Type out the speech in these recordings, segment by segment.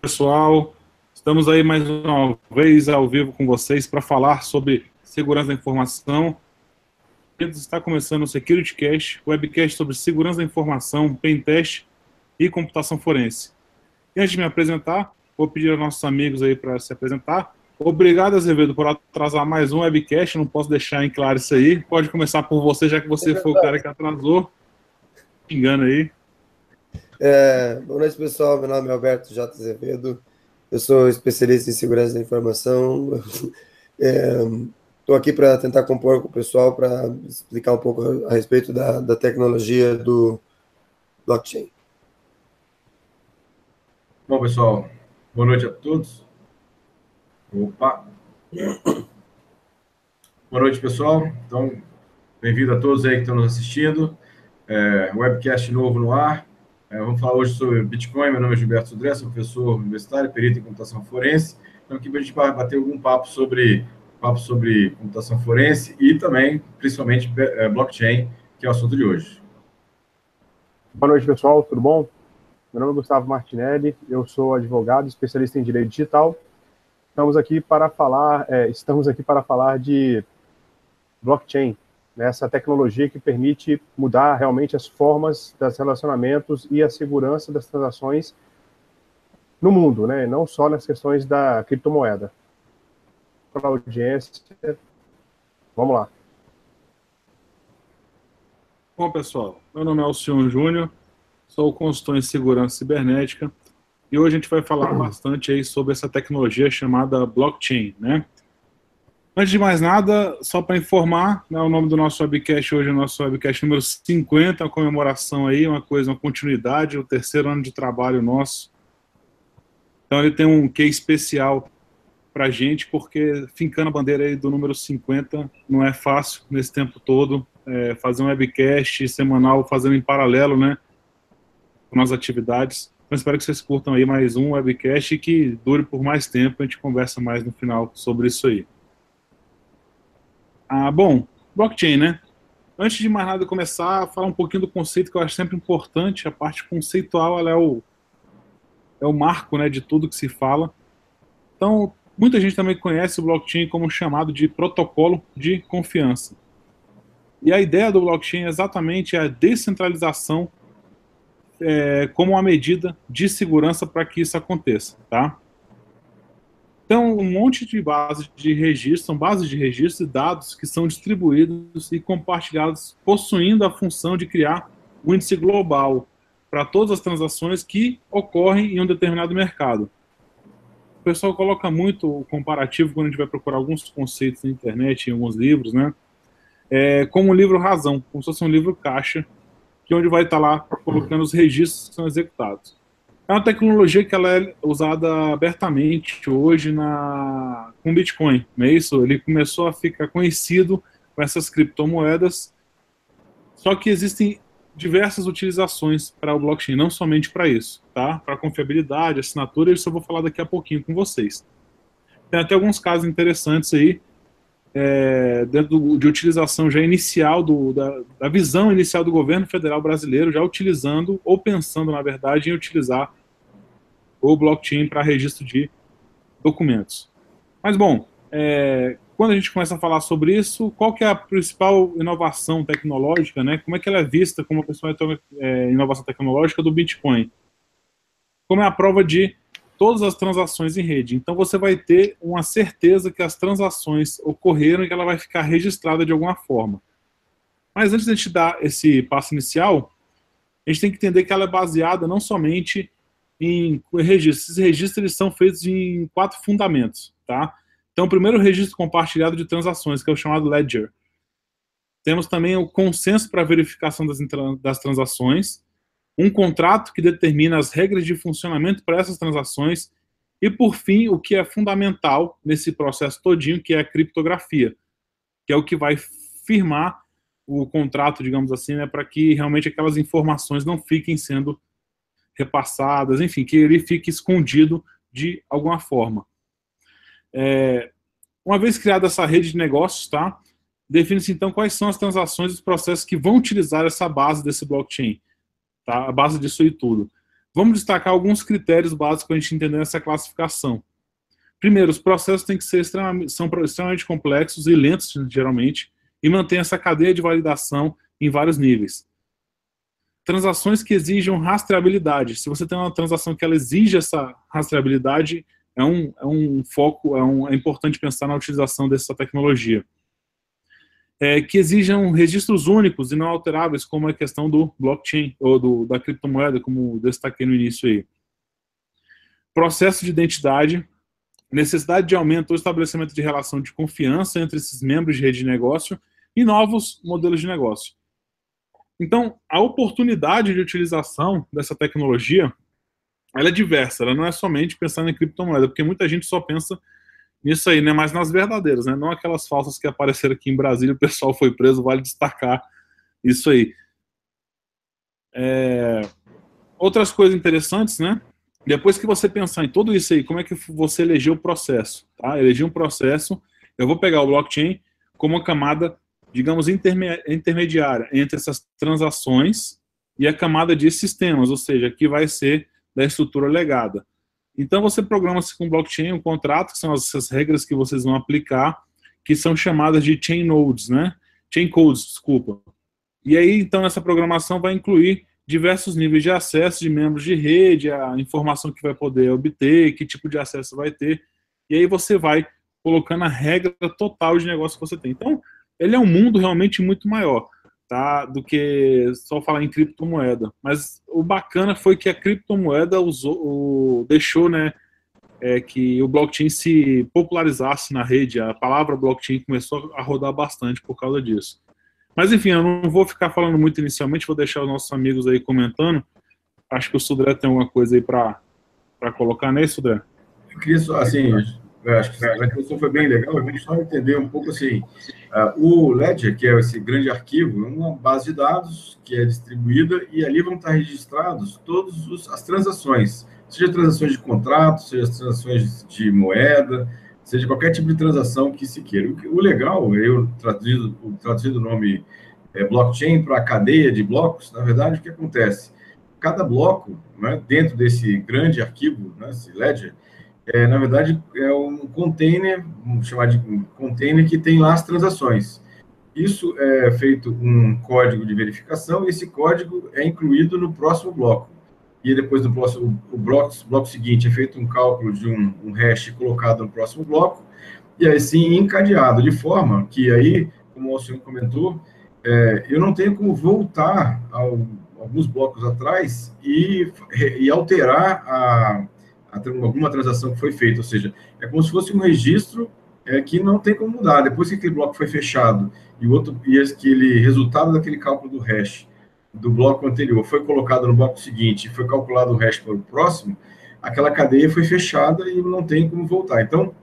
pessoal, estamos aí mais uma vez ao vivo com vocês para falar sobre segurança da informação. Está começando o Security Cast, webcast sobre segurança da informação, pentest e computação forense. E antes de me apresentar, vou pedir aos nossos amigos aí para se apresentar. Obrigado, Azevedo, por atrasar mais um webcast, não posso deixar em claro isso aí. Pode começar por você, já que você é foi o cara que atrasou. Me engana aí. É, boa noite, pessoal. Meu nome é Alberto J. Azevedo. Eu sou especialista em segurança da informação. Estou é, aqui para tentar compor com o pessoal para explicar um pouco a respeito da, da tecnologia do blockchain. Bom, pessoal, boa noite a todos. Opa! Boa noite, pessoal. Então, bem-vindo a todos aí que estão nos assistindo. É, webcast novo no ar. É, vamos falar hoje sobre Bitcoin. Meu nome é Gilberto Sudré, sou professor universitário, perito em computação forense. Então, aqui a gente vai bater algum papo sobre, papo sobre computação forense e também, principalmente, é, blockchain, que é o assunto de hoje. Boa noite, pessoal. Tudo bom? Meu nome é Gustavo Martinelli, eu sou advogado, especialista em direito digital. Estamos aqui para falar, é, estamos aqui para falar de blockchain, né, essa tecnologia que permite mudar realmente as formas dos relacionamentos e a segurança das transações no mundo, né, não só nas questões da criptomoeda. Para a audiência, vamos lá. Bom, pessoal, meu nome é Alcion Júnior, sou consultor em segurança cibernética e hoje a gente vai falar bastante aí sobre essa tecnologia chamada blockchain, né? Antes de mais nada, só para informar, né, o nome do nosso webcast hoje é o nosso webcast número 50, a comemoração aí, uma coisa, uma continuidade, o terceiro ano de trabalho nosso. Então ele tem um que especial para a gente, porque fincando a bandeira aí do número 50 não é fácil nesse tempo todo, é, fazer um webcast semanal, fazendo em paralelo, né, com as atividades. Então espero que vocês curtam aí mais um webcast e que dure por mais tempo, a gente conversa mais no final sobre isso aí. Ah, bom, blockchain, né? Antes de mais nada começar, falar um pouquinho do conceito que eu acho sempre importante. A parte conceitual ela é o é o marco, né, de tudo que se fala. Então, muita gente também conhece o blockchain como chamado de protocolo de confiança. E a ideia do blockchain é exatamente a descentralização é, como uma medida de segurança para que isso aconteça, tá? Então, um monte de bases de registro, são bases de registro e dados que são distribuídos e compartilhados, possuindo a função de criar um índice global para todas as transações que ocorrem em um determinado mercado. O pessoal coloca muito o comparativo quando a gente vai procurar alguns conceitos na internet, em alguns livros, né? É, como o livro Razão, como se fosse um livro caixa, que é onde vai estar lá colocando os registros que são executados. É uma tecnologia que ela é usada abertamente hoje na, com Bitcoin, não é isso? Ele começou a ficar conhecido com essas criptomoedas, só que existem diversas utilizações para o blockchain, não somente para isso, tá? Para confiabilidade, assinatura, isso eu vou falar daqui a pouquinho com vocês. Tem até alguns casos interessantes aí, é, dentro de utilização já inicial, do, da, da visão inicial do governo federal brasileiro, já utilizando, ou pensando, na verdade, em utilizar ou blockchain para registro de documentos. Mas, bom, é, quando a gente começa a falar sobre isso, qual que é a principal inovação tecnológica, né? Como é que ela é vista como a principal é, inovação tecnológica do Bitcoin? Como é a prova de todas as transações em rede. Então, você vai ter uma certeza que as transações ocorreram e que ela vai ficar registrada de alguma forma. Mas antes de a gente dar esse passo inicial, a gente tem que entender que ela é baseada não somente em registros. Esses registros eles são feitos em quatro fundamentos, tá? Então, o primeiro registro compartilhado de transações, que é o chamado ledger. Temos também o consenso para verificação das, das transações, um contrato que determina as regras de funcionamento para essas transações e, por fim, o que é fundamental nesse processo todinho, que é a criptografia, que é o que vai firmar o contrato, digamos assim, né, para que realmente aquelas informações não fiquem sendo repassadas, enfim, que ele fique escondido de alguma forma. É, uma vez criada essa rede de negócios, tá? Define-se então quais são as transações e os processos que vão utilizar essa base desse blockchain, tá? A base disso e tudo. Vamos destacar alguns critérios básicos para a gente entender essa classificação. Primeiro, os processos têm que ser extremamente, são extremamente complexos e lentos, geralmente, e mantém essa cadeia de validação em vários níveis. Transações que exijam rastreabilidade. Se você tem uma transação que ela exige essa rastreabilidade, é um, é um foco, é, um, é importante pensar na utilização dessa tecnologia. É, que exijam registros únicos e não alteráveis, como a questão do blockchain, ou do, da criptomoeda, como destaquei no início aí. Processo de identidade, necessidade de aumento ou estabelecimento de relação de confiança entre esses membros de rede de negócio e novos modelos de negócio. Então, a oportunidade de utilização dessa tecnologia, ela é diversa, ela não é somente pensando em criptomoeda, porque muita gente só pensa nisso aí, né, mas nas verdadeiras, né, não aquelas falsas que apareceram aqui em Brasília, o pessoal foi preso, vale destacar isso aí. É... Outras coisas interessantes, né, depois que você pensar em tudo isso aí, como é que você elegeu o processo? Tá? Eleger um processo, eu vou pegar o blockchain como uma camada, digamos, intermediária entre essas transações e a camada de sistemas, ou seja, que vai ser da estrutura legada. Então você programa-se com blockchain um contrato, que são essas regras que vocês vão aplicar, que são chamadas de chain nodes, né? Chain codes, desculpa. E aí, então, essa programação vai incluir diversos níveis de acesso de membros de rede, a informação que vai poder obter, que tipo de acesso vai ter, e aí você vai colocando a regra total de negócio que você tem. Então, ele é um mundo realmente muito maior, tá, do que só falar em criptomoeda. Mas o bacana foi que a criptomoeda usou, deixou, né, é, que o blockchain se popularizasse na rede. A palavra blockchain começou a rodar bastante por causa disso. Mas enfim, eu não vou ficar falando muito inicialmente, vou deixar os nossos amigos aí comentando. Acho que o Sudré tem alguma coisa aí para colocar, né, Sudré? Eu queria só, assim, eu acho que a introdução foi bem legal, eu queria só entender um pouco assim, uh, o Ledger, que é esse grande arquivo, é uma base de dados que é distribuída e ali vão estar registrados todas as transações, seja transações de contrato, seja transações de moeda, seja qualquer tipo de transação que se queira. O legal, eu traduzido, traduzido o nome é, blockchain para cadeia de blocos, na verdade, o que acontece? Cada bloco, né, dentro desse grande arquivo, né, esse ledger, é, na verdade, é um container, vamos chamar de container que tem lá as transações. Isso é feito um código de verificação e esse código é incluído no próximo bloco e depois do próximo, o bloco, bloco seguinte é feito um cálculo de um, um hash colocado no próximo bloco, e aí sim encadeado, de forma que aí, como o senhor comentou, é, eu não tenho como voltar ao, alguns blocos atrás e, e alterar a, alguma transação que foi feita, ou seja, é como se fosse um registro é, que não tem como mudar. Depois que aquele bloco foi fechado e o outro e aquele resultado daquele cálculo do hash do bloco anterior foi colocado no bloco seguinte foi calculado o hash para o próximo, aquela cadeia foi fechada e não tem como voltar. Então,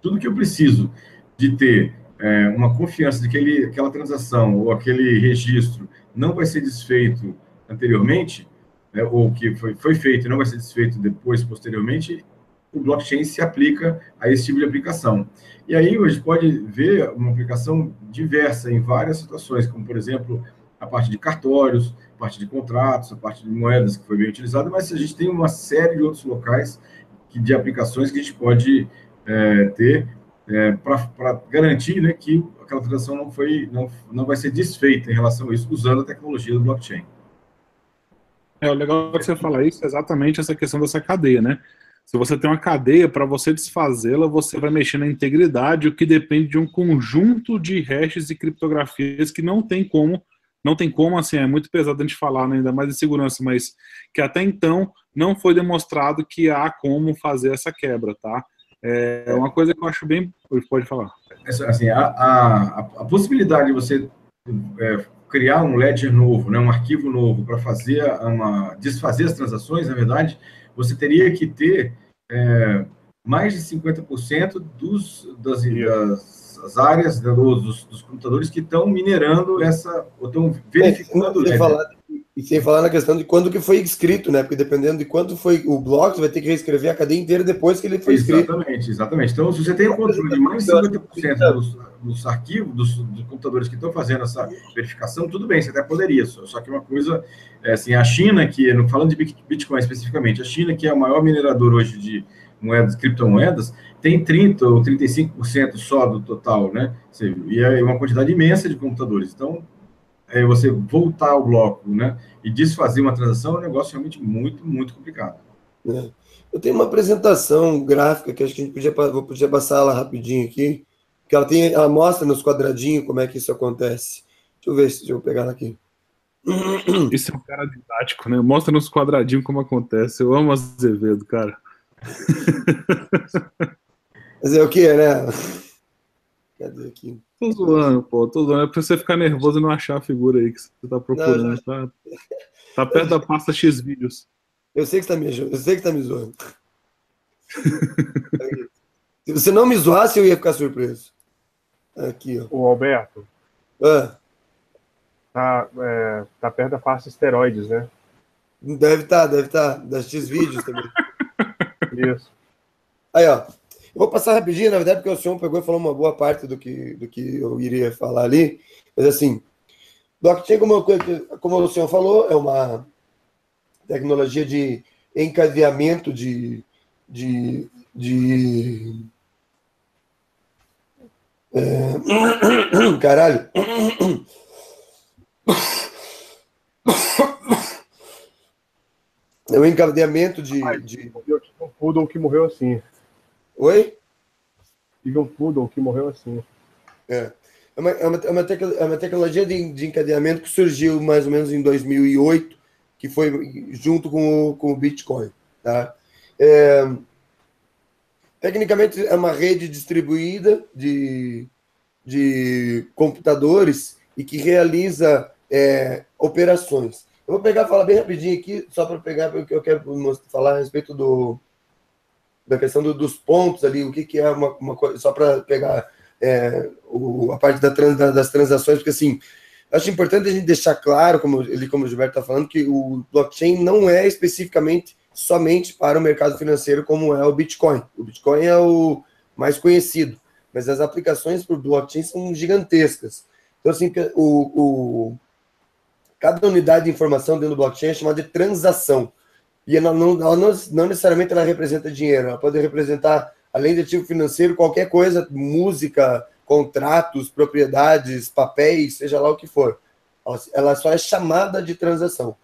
tudo que eu preciso de ter é, uma confiança de que ele, aquela transação ou aquele registro não vai ser desfeito anteriormente, né, ou que foi, foi feito e não vai ser desfeito depois, posteriormente, o blockchain se aplica a esse tipo de aplicação. E aí a gente pode ver uma aplicação diversa em várias situações, como, por exemplo, a parte de cartórios, a parte de contratos, a parte de moedas que foi bem utilizada, mas a gente tem uma série de outros locais que, de aplicações que a gente pode é, ter é, para garantir né, que aquela transação não, foi, não, não vai ser desfeita em relação a isso, usando a tecnologia do blockchain. É, o legal que você falar isso é exatamente essa questão dessa cadeia, né? Se você tem uma cadeia, para você desfazê-la, você vai mexer na integridade, o que depende de um conjunto de hashes e criptografias que não tem como não tem como, assim, é muito pesado a gente falar, né, ainda mais de segurança, mas que até então não foi demonstrado que há como fazer essa quebra, tá? É uma coisa que eu acho bem. Pode falar. Assim, a, a, a possibilidade de você é, criar um ledger novo, né, um arquivo novo para fazer uma desfazer as transações, na verdade, você teria que ter é, mais de 50% dos, das, das as áreas né, dos, dos, computadores que estão minerando essa, ou estão verificando é, falar, E sem falar na questão de quando que foi escrito, né? Porque dependendo de quanto foi o bloco, você vai ter que reescrever a cadeia inteira depois que ele foi escrito. Exatamente, exatamente. Então, se você tem o controle de mais de 50% dos, dos arquivos, dos, dos, computadores que estão fazendo essa verificação, tudo bem, você até poderia. Só que uma coisa, é assim, a China, que, falando de Bitcoin especificamente, a China, que é o maior minerador hoje de moedas, criptomoedas, tem 30% ou 35% só do total, né? E é uma quantidade imensa de computadores. Então, é, você voltar ao bloco, né, e desfazer uma transação é um negócio realmente muito, muito complicado. É. Eu tenho uma apresentação gráfica que acho que a gente podia, vou podia passar ela rapidinho aqui, que ela tem, ela mostra nos quadradinhos como é que isso acontece. Deixa eu ver se eu pegar ela aqui. Esse é um cara didático, né? Mostra nos quadradinhos como acontece. Eu amo Azevedo, cara. Mas é o que, né? Cadê aqui? Tô zoando, pô, tô zoando. É pra você ficar nervoso e não achar a figura aí que você tá procurando. Não, tá, tá perto da pasta X vídeos. Eu sei que você tá me, eu sei que tá me zoando. Se você não me zoasse, eu ia ficar surpreso. Aqui, ó. O Alberto. Ah. Tá, é, tá perto da pasta esteroides, né? Deve estar, tá, deve estar. Tá. Das X vídeos também. Isso. Aí, ó. Eu vou passar rapidinho, na verdade, porque o senhor pegou e falou uma boa parte do que, do que eu iria falar ali. Mas, assim, blockchain, como, como o senhor falou, é uma tecnologia de encadeamento de. de, de é... Caralho. É um encadeamento de. de... Eu tive um poodle que morreu assim. Oi? Um poodle que morreu assim. É. É uma, é uma, é uma, é uma tecnologia de, de, encadeamento que surgiu mais ou menos em 2008, que foi junto com o, com o Bitcoin. Tá? É, tecnicamente, é uma rede distribuída de, de computadores e que realiza é, operações. Eu vou pegar falar bem rapidinho aqui, só para pegar, porque eu quero falar a respeito do, da questão do, dos pontos ali, o que, que é uma, uma coisa, só para pegar é, o, a parte da trans, da, das transações, porque assim, acho importante a gente deixar claro, como ele, como o Gilberto está falando, que o blockchain não é especificamente somente para o mercado financeiro, como é o Bitcoin. O Bitcoin é o mais conhecido, mas as aplicações para o blockchain são gigantescas. Então, assim, o, o Cada unidade de informação dentro do blockchain é chamada de transação. E ela não, ela não, não necessariamente ela representa dinheiro, ela pode representar, além de ativo financeiro, qualquer coisa, música, contratos, propriedades, papéis, seja lá o que for. Ela só é chamada de transação.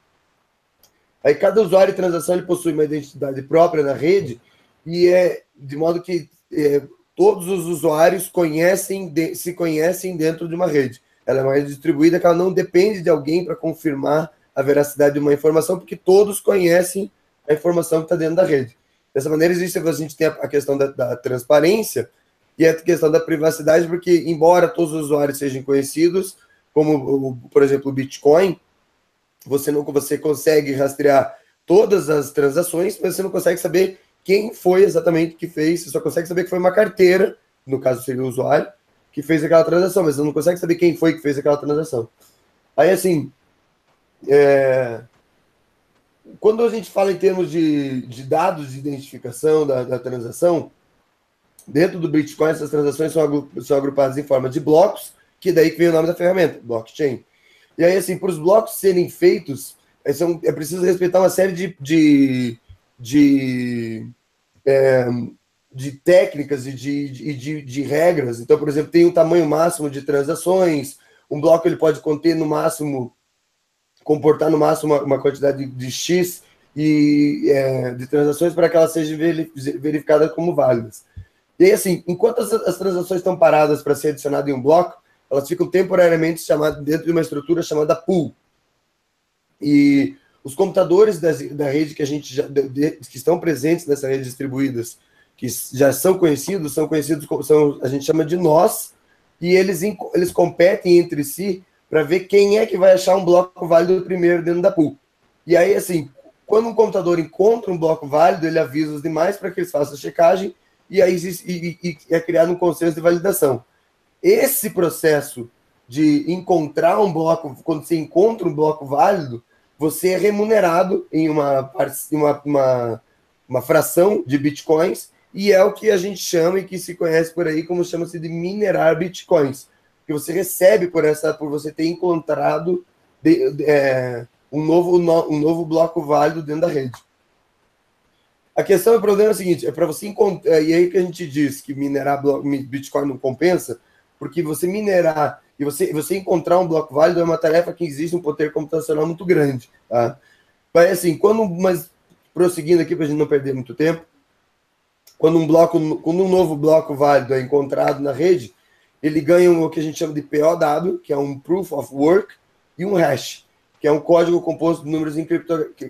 Aí cada usuário de transação ele possui uma identidade própria na rede e é de modo que é, todos os usuários conhecem de, se conhecem dentro de uma rede ela é mais distribuída, que ela não depende de alguém para confirmar a veracidade de uma informação, porque todos conhecem a informação que está dentro da rede. Dessa maneira, existe a gente tem a questão da, da, transparência e a questão da privacidade, porque, embora todos os usuários sejam conhecidos, como, por exemplo, o Bitcoin, você não você consegue rastrear todas as transações, mas você não consegue saber quem foi exatamente que fez, você só consegue saber que foi uma carteira, no caso seria o usuário, que fez aquela transação, mas você não consegue saber quem foi que fez aquela transação. Aí, assim, é... quando a gente fala em termos de, de dados de identificação da, da, transação, dentro do Bitcoin, essas transações são, são agrupadas em forma de blocos, que daí que vem o nome da ferramenta, blockchain. E aí, assim, para os blocos serem feitos, é, são, é preciso respeitar uma série de, de, de é, de técnicas e de, de, de, de, regras. Então, por exemplo, tem um tamanho máximo de transações, um bloco ele pode conter no máximo, comportar no máximo uma, uma quantidade de, de X e, é, de transações para que elas sejam verificadas como válidas. E aí, assim, enquanto as, as transações estão paradas para ser adicionadas em um bloco, elas ficam temporariamente chamadas dentro de uma estrutura chamada pool. E os computadores das, da rede que a gente já, de, que estão presentes nessa rede distribuídas que já são conhecidos, são conhecidos, são, a gente chama de nós, e eles, eles competem entre si para ver quem é que vai achar um bloco válido primeiro dentro da pool. E aí, assim, quando um computador encontra um bloco válido, ele avisa os demais para que eles façam a checagem, e aí e, e, e é criado um consenso de validação. Esse processo de encontrar um bloco, quando você encontra um bloco válido, você é remunerado em uma, uma, uma, uma fração de bitcoins, e é o que a gente chama e que se conhece por aí como chama-se de minerar bitcoins. Que você recebe por essa, por você ter encontrado de, de, é, um, novo, um novo bloco válido dentro da rede. A questão, o problema é o seguinte, é para você encontrar, e aí que a gente diz que minerar Bitcoin não compensa, porque você minerar e você, você encontrar um bloco válido é uma tarefa que existe um poder computacional muito grande, tá? Mas assim, quando, mas prosseguindo aqui para a gente não perder muito tempo, quando um bloco, quando um novo bloco válido é encontrado na rede, ele ganha o que a gente chama de PO dado, que é um Proof of Work, e um hash que é um código composto de números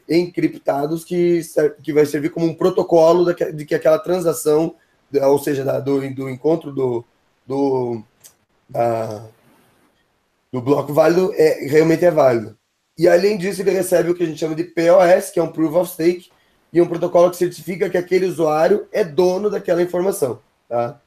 encriptados que, que vai servir como um protocolo de que aquela transação, ou seja, da, do, do encontro do, do, da, do bloco válido, é, realmente é válido. E além disso, ele recebe o que a gente chama de POS, que é um Proof of Stake, e um protocolo que certifica que aquele usuário é dono daquela informação. Tá?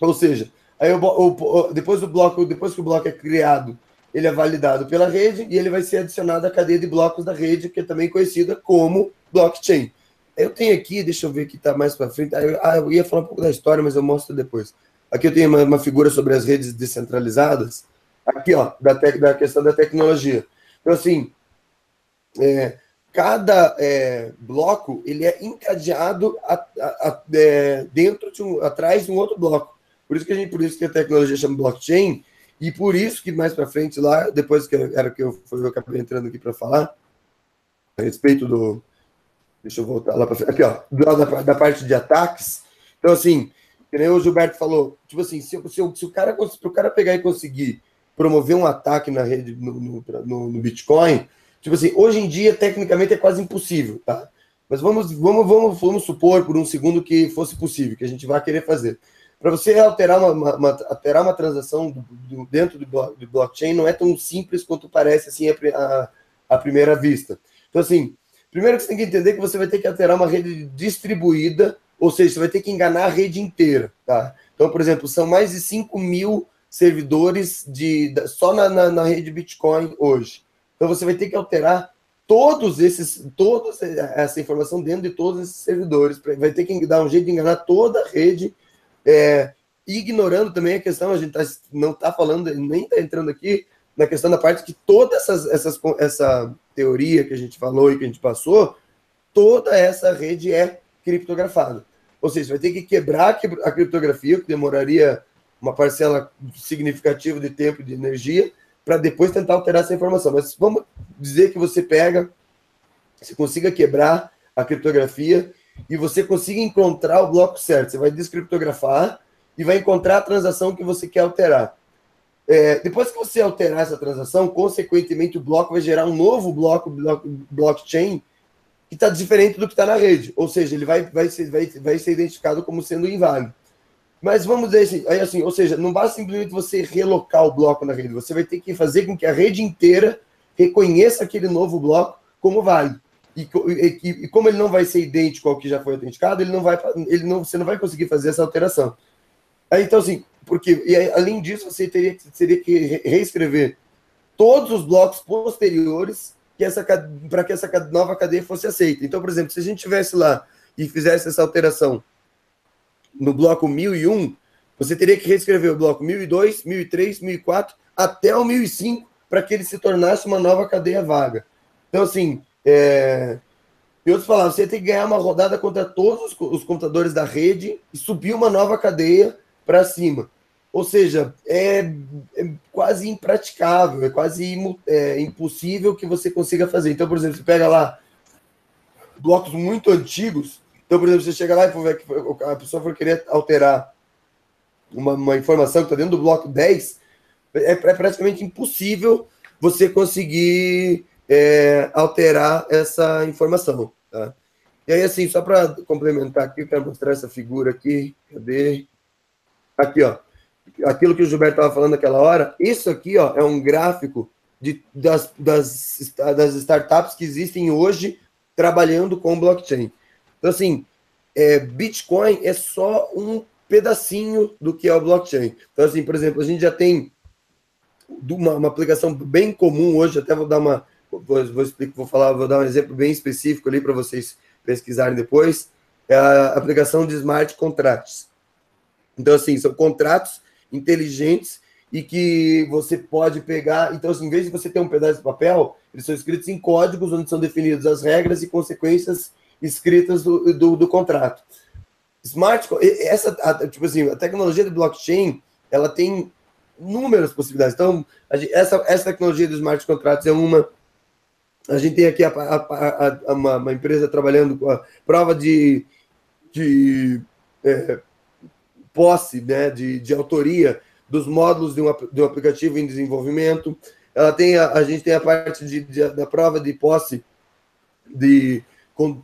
Ou seja, aí o, o, depois do bloco, depois que o bloco é criado ele é validado pela rede e ele vai ser adicionado à cadeia de blocos da rede, que é também conhecida como blockchain. Eu tenho aqui, deixa eu ver que está mais para frente. Ah, eu ia falar um pouco da história, mas eu mostro depois. Aqui eu tenho uma, uma figura sobre as redes descentralizadas. Aqui, ó, da, da questão da tecnologia. Então, assim, é, cada é, bloco ele é encadeado a, a, a, é, dentro de um, atrás de um outro bloco. Por isso que a gente, por isso que a tecnologia chama blockchain, e por isso que mais para frente lá, depois que era que eu, eu acabei entrando aqui para falar, a respeito do. Deixa eu voltar lá para frente. Aqui, ó, da, da parte de ataques. Então, assim, nem o Gilberto falou, tipo assim, se, se, se o cara se o cara pegar e conseguir promover um ataque na rede no, no, no, no, Bitcoin, tipo assim, hoje em dia, tecnicamente, é quase impossível, tá? Mas vamos, vamos, vamos, vamos supor por um segundo que fosse possível, que a gente vai querer fazer. Para você alterar uma, uma, uma, alterar uma transação do, do, dentro do, do, blockchain não é tão simples quanto parece assim a, primeira vista. Então, assim, primeiro que você tem que entender que você vai ter que alterar uma rede distribuída, ou seja, você vai ter que enganar a rede inteira. Tá? Então, por exemplo, são mais de 5 mil servidores de, só na, na, na rede Bitcoin hoje. Então, você vai ter que alterar todos esses, toda essa informação dentro de todos esses servidores. Vai ter que dar um jeito de enganar toda a rede é, ignorando também a questão, a gente tá, não está falando, nem está entrando aqui na questão da parte que toda essas, essas, essa teoria que a gente falou e que a gente passou, toda essa rede é criptografada. Ou seja, vai ter que quebrar a criptografia, que demoraria uma parcela significativa de tempo e de energia, para depois tentar alterar essa informação. Mas vamos dizer que você pega, você consiga quebrar a criptografia e você consiga encontrar o bloco certo. Você vai descriptografar e vai encontrar a transação que você quer alterar. É, depois que você alterar essa transação, consequentemente o bloco vai gerar um novo bloco, bloco blockchain que está diferente do que está na rede. Ou seja, ele vai, vai, ser, vai, vai ser identificado como sendo inválido. Mas vamos dizer assim, assim, ou seja, não basta simplesmente você relocar o bloco na rede, você vai ter que fazer com que a rede inteira reconheça aquele novo bloco como válido. E, e, como ele não vai ser idêntico ao que já foi autenticado, ele não vai, ele não, você não vai conseguir fazer essa alteração. Aí, então, assim, porque e além disso, você teria, teria que reescrever todos os blocos posteriores que essa para que essa nova cadeia fosse aceita. Então, por exemplo, se a gente tivesse lá e fizesse essa alteração no bloco 1001, você teria que reescrever o bloco 1002, 1003, 1004 até o 1005 para que ele se tornasse uma nova cadeia vaga. Então, assim, é... E outros falavam, você tem que ganhar uma rodada contra todos os computadores da rede e subir uma nova cadeia para cima. Ou seja, é, é, quase impraticável, é quase é, impossível que você consiga fazer. Então, por exemplo, você pega lá blocos muito antigos. Então, por exemplo, você chega lá e for a pessoa for querer alterar uma, uma informação que está dentro do bloco 10, é, é praticamente impossível você conseguir é, alterar essa informação. Tá? E aí, assim, só para complementar aqui, quero mostrar essa figura aqui. Cadê? Aqui, ó. Aquilo que o Gilberto estava falando naquela hora, isso aqui ó, é um gráfico de, das, das, das startups que existem hoje trabalhando com blockchain. Então, assim, é, Bitcoin é só um pedacinho do que é o blockchain. Então, assim, por exemplo, a gente já tem uma, uma aplicação bem comum hoje, até vou dar uma, vou, vou, explicar, vou falar, vou dar um exemplo bem específico ali para vocês pesquisarem depois, é a aplicação de smart contracts. Então, assim, são contratos inteligentes e que você pode pegar. Então, assim, em vez de você ter um pedaço de papel, eles são escritos em códigos onde são definidas as regras e consequências escritas do, do, do contrato. Smart, essa, tipo assim, a tecnologia do blockchain, ela tem inúmeras possibilidades. Então, essa, essa tecnologia dos smart contratos é uma. A gente tem aqui a, a, a, uma, uma, empresa trabalhando com a prova de, de é, posse, né, de, de autoria dos módulos de um, de um aplicativo em desenvolvimento. Ela tem a, a gente tem a parte de, de, da prova de posse de,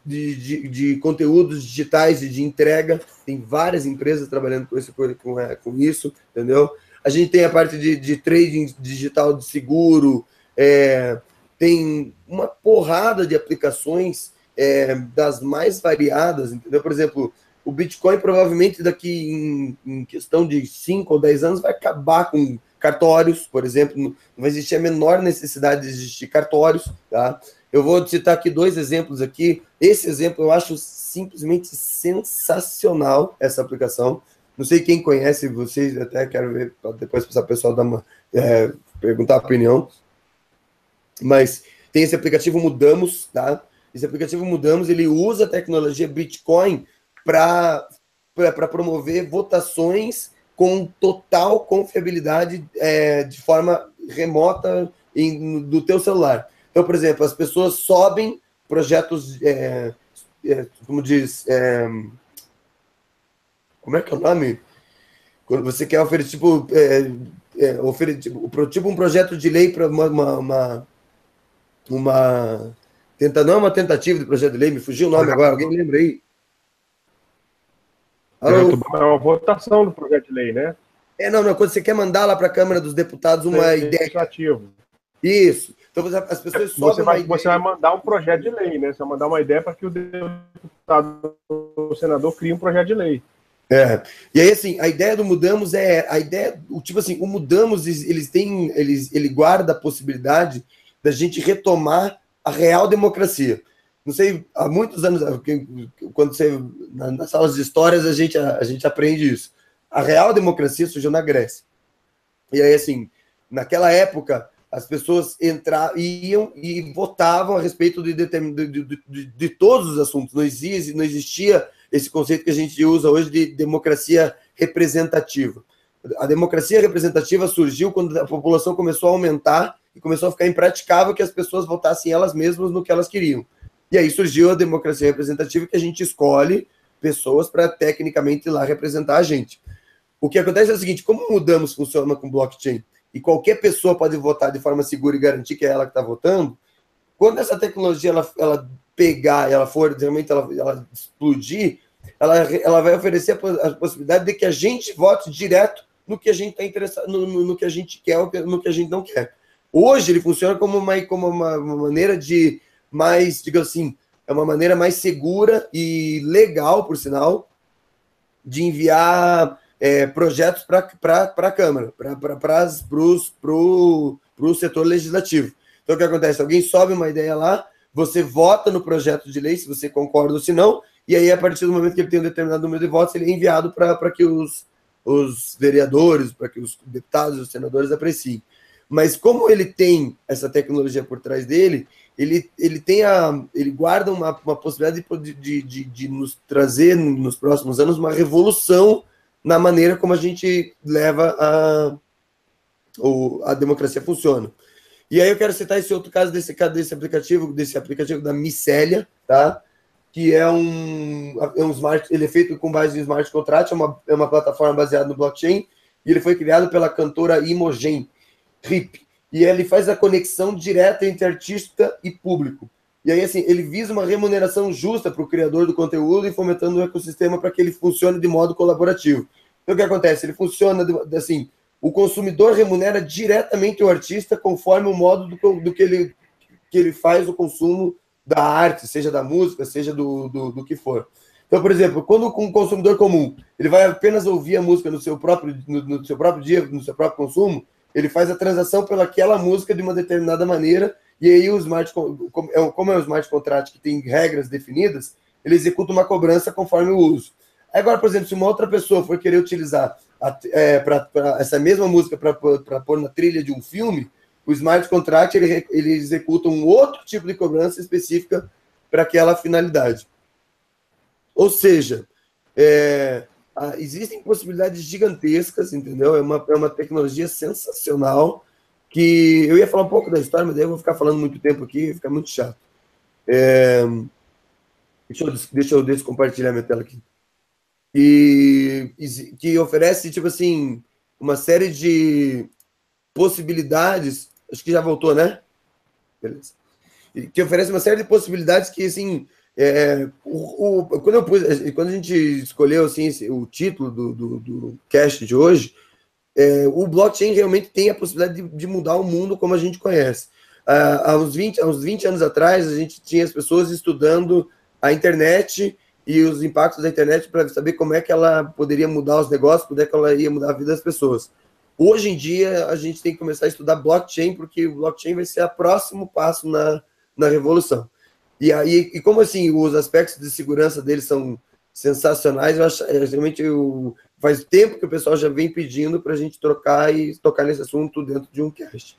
de, de, conteúdos digitais e de entrega. Tem várias empresas trabalhando com, esse, com, é, com isso, entendeu? A gente tem a parte de, de trading digital de seguro, é, tem uma porrada de aplicações é, das mais variadas, entendeu? Por exemplo, o Bitcoin provavelmente daqui em, em, questão de 5 ou 10 anos vai acabar com cartórios, por exemplo, não vai existir a menor necessidade de existir cartórios, tá? Eu vou citar aqui dois exemplos aqui. Esse exemplo eu acho simplesmente sensacional essa aplicação. Não sei quem conhece vocês, até quero ver, depois para o pessoal dar uma, é, perguntar a opinião. Mas tem esse aplicativo Mudamos, tá? Esse aplicativo Mudamos, ele usa a tecnologia Bitcoin para promover votações com total confiabilidade é, de forma remota em, do teu celular. Então, por exemplo, as pessoas sobem projetos, é, é, como diz, é, como é que é o nome? Quando você quer oferecer, tipo, é, é, oferecer, tipo, tipo, um projeto de lei para uma, uma, uma, uma, tenta, não é uma tentativa de projeto de lei, me fugiu o nome agora, alguém lembra aí? É uma votação do projeto de lei, né? É, não, não, quando você quer mandar lá para a Câmara dos Deputados uma é, ideia. Legislativo. Isso. Então as pessoas sobem você vai, Você vai mandar um projeto de lei, né? Você vai mandar uma ideia para que o deputado, o senador crie um projeto de lei. É. E aí, assim, a ideia do Mudamos é. A ideia, o tipo assim, o Mudamos, eles têm. Eles, ele guarda a possibilidade da gente retomar a real democracia. Não sei, há muitos anos, quando você. Nas salas de histórias, a gente, a, a gente aprende isso. A real democracia surgiu na Grécia. E aí, assim, naquela época, as pessoas entravam, iam e votavam a respeito de, de, de, de, todos os assuntos. Não existia, não existia esse conceito que a gente usa hoje de democracia representativa. A democracia representativa surgiu quando a população começou a aumentar e começou a ficar impraticável que as pessoas votassem elas mesmas no que elas queriam. E aí surgiu a democracia representativa que a gente escolhe pessoas para tecnicamente ir lá representar a gente. O que acontece é o seguinte: como mudamos funciona com blockchain e qualquer pessoa pode votar de forma segura e garantir que é ela que está votando, quando essa tecnologia ela, ela pegar, ela for realmente ela, ela explodir, ela, ela vai oferecer a, possibilidade de que a gente vote direto no que a gente está interessado, no, no, no, que a gente quer ou no que a gente não quer. Hoje ele funciona como uma, como uma, uma maneira de mais, diga assim, é uma maneira mais segura e legal, por sinal, de enviar é, projetos para a Câmara, para o setor legislativo. Então, o que acontece? Alguém sobe uma ideia lá, você vota no projeto de lei, se você concorda ou se não, e aí, a partir do momento que ele tem um determinado número de votos, ele é enviado para que os, os vereadores, para que os deputados e os senadores apreciem. Mas como ele tem essa tecnologia por trás dele, ele, ele tem a. ele guarda uma, uma possibilidade de, de, de, de nos trazer nos próximos anos uma revolução na maneira como a gente leva a, o, a democracia funciona. E aí eu quero citar esse outro caso desse, desse aplicativo, desse aplicativo da Micélia, tá? Que é um, é um smart, ele é feito com base em smart contract, é uma, é uma plataforma baseada no blockchain, e ele foi criado pela cantora Imogen Rip. E ele faz a conexão direta entre artista e público. E aí, assim, ele visa uma remuneração justa para o criador do conteúdo e fomentando o ecossistema para que ele funcione de modo colaborativo. Então, o que acontece? Ele funciona assim, o consumidor remunera diretamente o artista conforme o modo do, do que, ele, que ele faz o consumo da arte, seja da música, seja do, do, do, que for. Então, por exemplo, quando um consumidor comum ele vai apenas ouvir a música no seu próprio, no, no seu próprio dia, no seu próprio consumo, ele faz a transação pelaquela música de uma determinada maneira e aí o smart, é como é o smart contract que tem regras definidas, ele executa uma cobrança conforme o uso. Agora, por exemplo, se uma outra pessoa for querer utilizar é, pra, pra essa mesma música para pôr na trilha de um filme, o smart contract ele, ele executa um outro tipo de cobrança específica para aquela finalidade. Ou seja, é, existem possibilidades gigantescas, entendeu? É uma, é uma tecnologia sensacional que eu ia falar um pouco da história, mas daí eu vou ficar falando muito tempo aqui, fica muito chato. É, deixa, eu, deixa, eu, deixa eu compartilhar minha tela aqui. E, que oferece, tipo assim, uma série de possibilidades. Acho que já voltou, né? Beleza. Que oferece uma série de possibilidades que, assim, é, o, o, quando, eu pus, quando a gente escolheu assim, o título do, do, do cast de hoje, é, o blockchain realmente tem a possibilidade de, de, mudar o mundo como a gente conhece. Ah, há, uns 20, há uns 20 anos atrás, a gente tinha as pessoas estudando a internet e os impactos da internet para saber como é que ela poderia mudar os negócios, como é que ela ia mudar a vida das pessoas. Hoje em dia, a gente tem que começar a estudar blockchain, porque o blockchain vai ser o próximo passo na, na revolução. E aí, e como assim, os aspectos de segurança deles são sensacionais, eu acho, é, realmente eu, faz tempo que o pessoal já vem pedindo para a gente trocar e tocar nesse assunto dentro de um cast.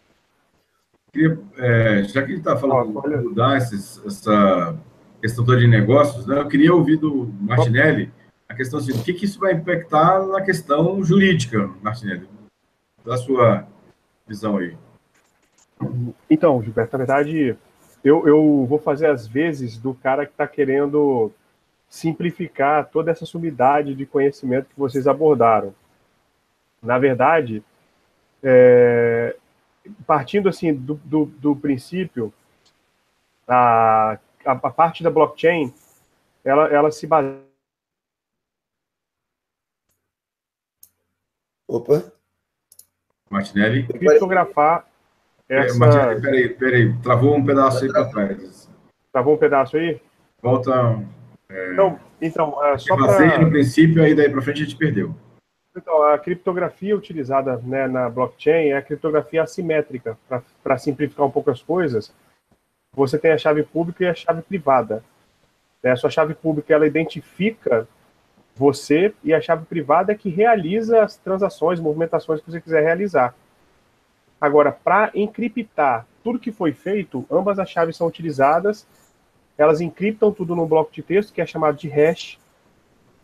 É, já que ele está falando de mudar esses, essa questão toda de negócios, né, eu queria ouvir do Martinelli a questão assim, o que, que isso vai impactar na questão jurídica, Martinelli, da sua visão aí. Então, Gilberto, na verdade, eu, eu vou fazer as vezes do cara que está querendo simplificar toda essa sumidade de conhecimento que vocês abordaram. Na verdade, é, partindo assim do, do, do princípio, a, a, a, parte da blockchain, ela, ela se baseia. Opa! Martinelli. Criptografar essa... Martinelli, peraí, peraí, travou um pedaço aí para trás. Travou um pedaço aí? Volta. É... Então, então é, só para. no princípio, aí daí para frente a gente perdeu. Então, a criptografia utilizada né, na blockchain é a criptografia assimétrica. Para simplificar um pouco as coisas, você tem a chave pública e a chave privada. A sua chave pública ela identifica você e a chave privada é que realiza as transações, movimentações que você quiser realizar. Agora, para encriptar tudo que foi feito, ambas as chaves são utilizadas, elas encriptam tudo num bloco de texto que é chamado de hash,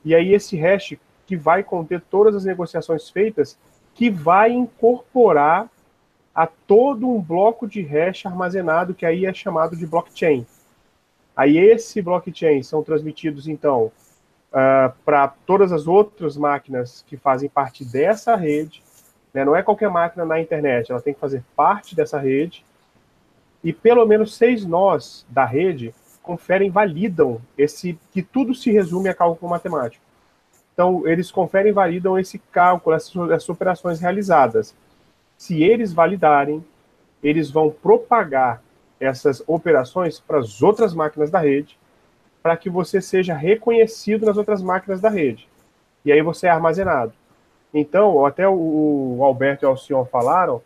e aí esse hash que vai conter todas as negociações feitas, que vai incorporar a todo um bloco de hash armazenado, que aí é chamado de blockchain. Aí esse blockchain são transmitidos, então, uh, para todas as outras máquinas que fazem parte dessa rede, né? Não é qualquer máquina na internet, ela tem que fazer parte dessa rede. E pelo menos seis nós da rede conferem, validam esse que tudo se resume a cálculo matemático. Então, eles conferem e validam esse cálculo, essas, essas operações realizadas. Se eles validarem, eles vão propagar essas operações para as outras máquinas da rede, para que você seja reconhecido nas outras máquinas da rede. E aí você é armazenado. Então, até o, Alberto e o Alcion falaram,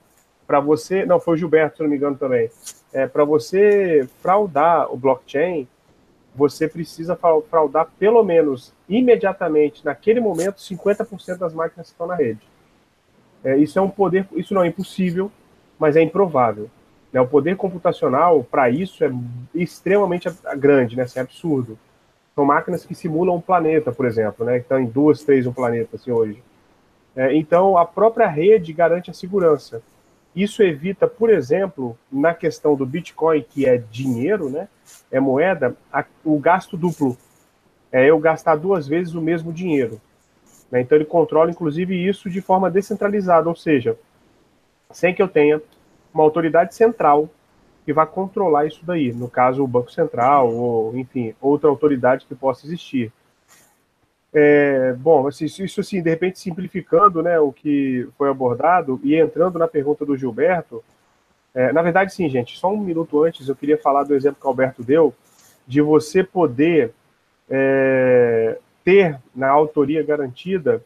para você, não, foi o Gilberto, se não me engano também, é, para você fraudar o blockchain, você precisa fraudar pelo menos imediatamente, naquele momento, 50% das máquinas que estão na rede. É, isso é um poder, isso não é impossível, mas é improvável. Né? O poder computacional para isso é extremamente grande, né? Assim, é absurdo. São máquinas que simulam um planeta, por exemplo, né? Que estão em duas, três um planeta assim hoje. É, então, a própria rede garante a segurança. Isso evita, por exemplo, na questão do Bitcoin, que é dinheiro, né, é moeda, a, o gasto duplo. É eu gastar duas vezes o mesmo dinheiro. Né? Então, ele controla, inclusive, isso de forma descentralizada, ou seja, sem que eu tenha uma autoridade central que vá controlar isso daí. No caso, o Banco Central, ou, enfim, outra autoridade que possa existir. É, bom, assim, isso assim, de repente simplificando né, o que foi abordado e entrando na pergunta do Gilberto, é, na verdade, sim, gente, só um minuto antes eu queria falar do exemplo que o Alberto deu, de você poder é, ter na autoria garantida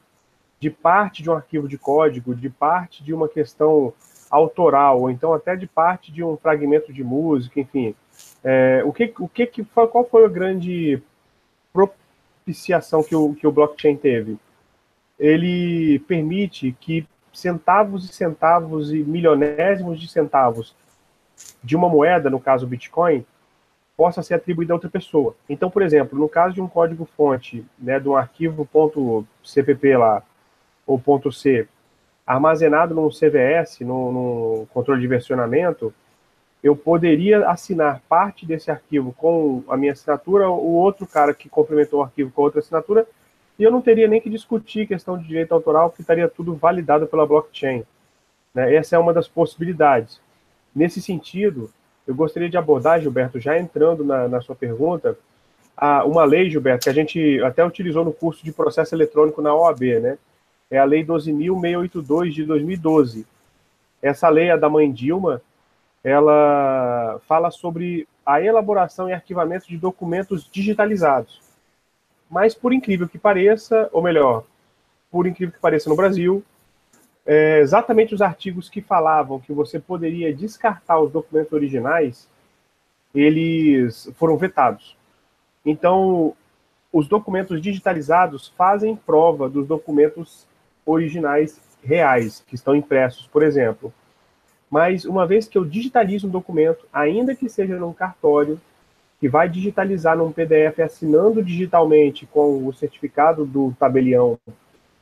de parte de um arquivo de código, de parte de uma questão autoral, ou então até de parte de um fragmento de música, enfim. É, o que, o que, qual foi a grande propiciação que o, que o blockchain teve? Ele permite que centavos e centavos e milionésimos de centavos de uma moeda, no caso o Bitcoin, possa ser atribuída a outra pessoa. Então, por exemplo, no caso de um código-fonte, né, de um arquivo .cpp lá, ou .c, armazenado num CVS, num, num controle de versionamento, eu poderia assinar parte desse arquivo com a minha assinatura, o outro cara que complementou o arquivo com outra assinatura, e eu não teria nem que discutir questão de direito autoral, porque estaria tudo validado pela blockchain. Né? Essa é uma das possibilidades. Nesse sentido, eu gostaria de abordar, Gilberto, já entrando na, na sua pergunta, a, uma lei, Gilberto, que a gente até utilizou no curso de processo eletrônico na OAB, né? É a Lei 12.682 de 2012. Essa lei, a da mãe Dilma, ela fala sobre a elaboração e arquivamento de documentos digitalizados. Mas, por incrível que pareça, ou melhor, por incrível que pareça no Brasil, é, exatamente os artigos que falavam que você poderia descartar os documentos originais, eles foram vetados. Então, os documentos digitalizados fazem prova dos documentos originais reais, que estão impressos, por exemplo. Mas uma vez que eu digitalizo um documento, ainda que seja num cartório, que vai digitalizar num PDF assinando digitalmente com o certificado do tabelião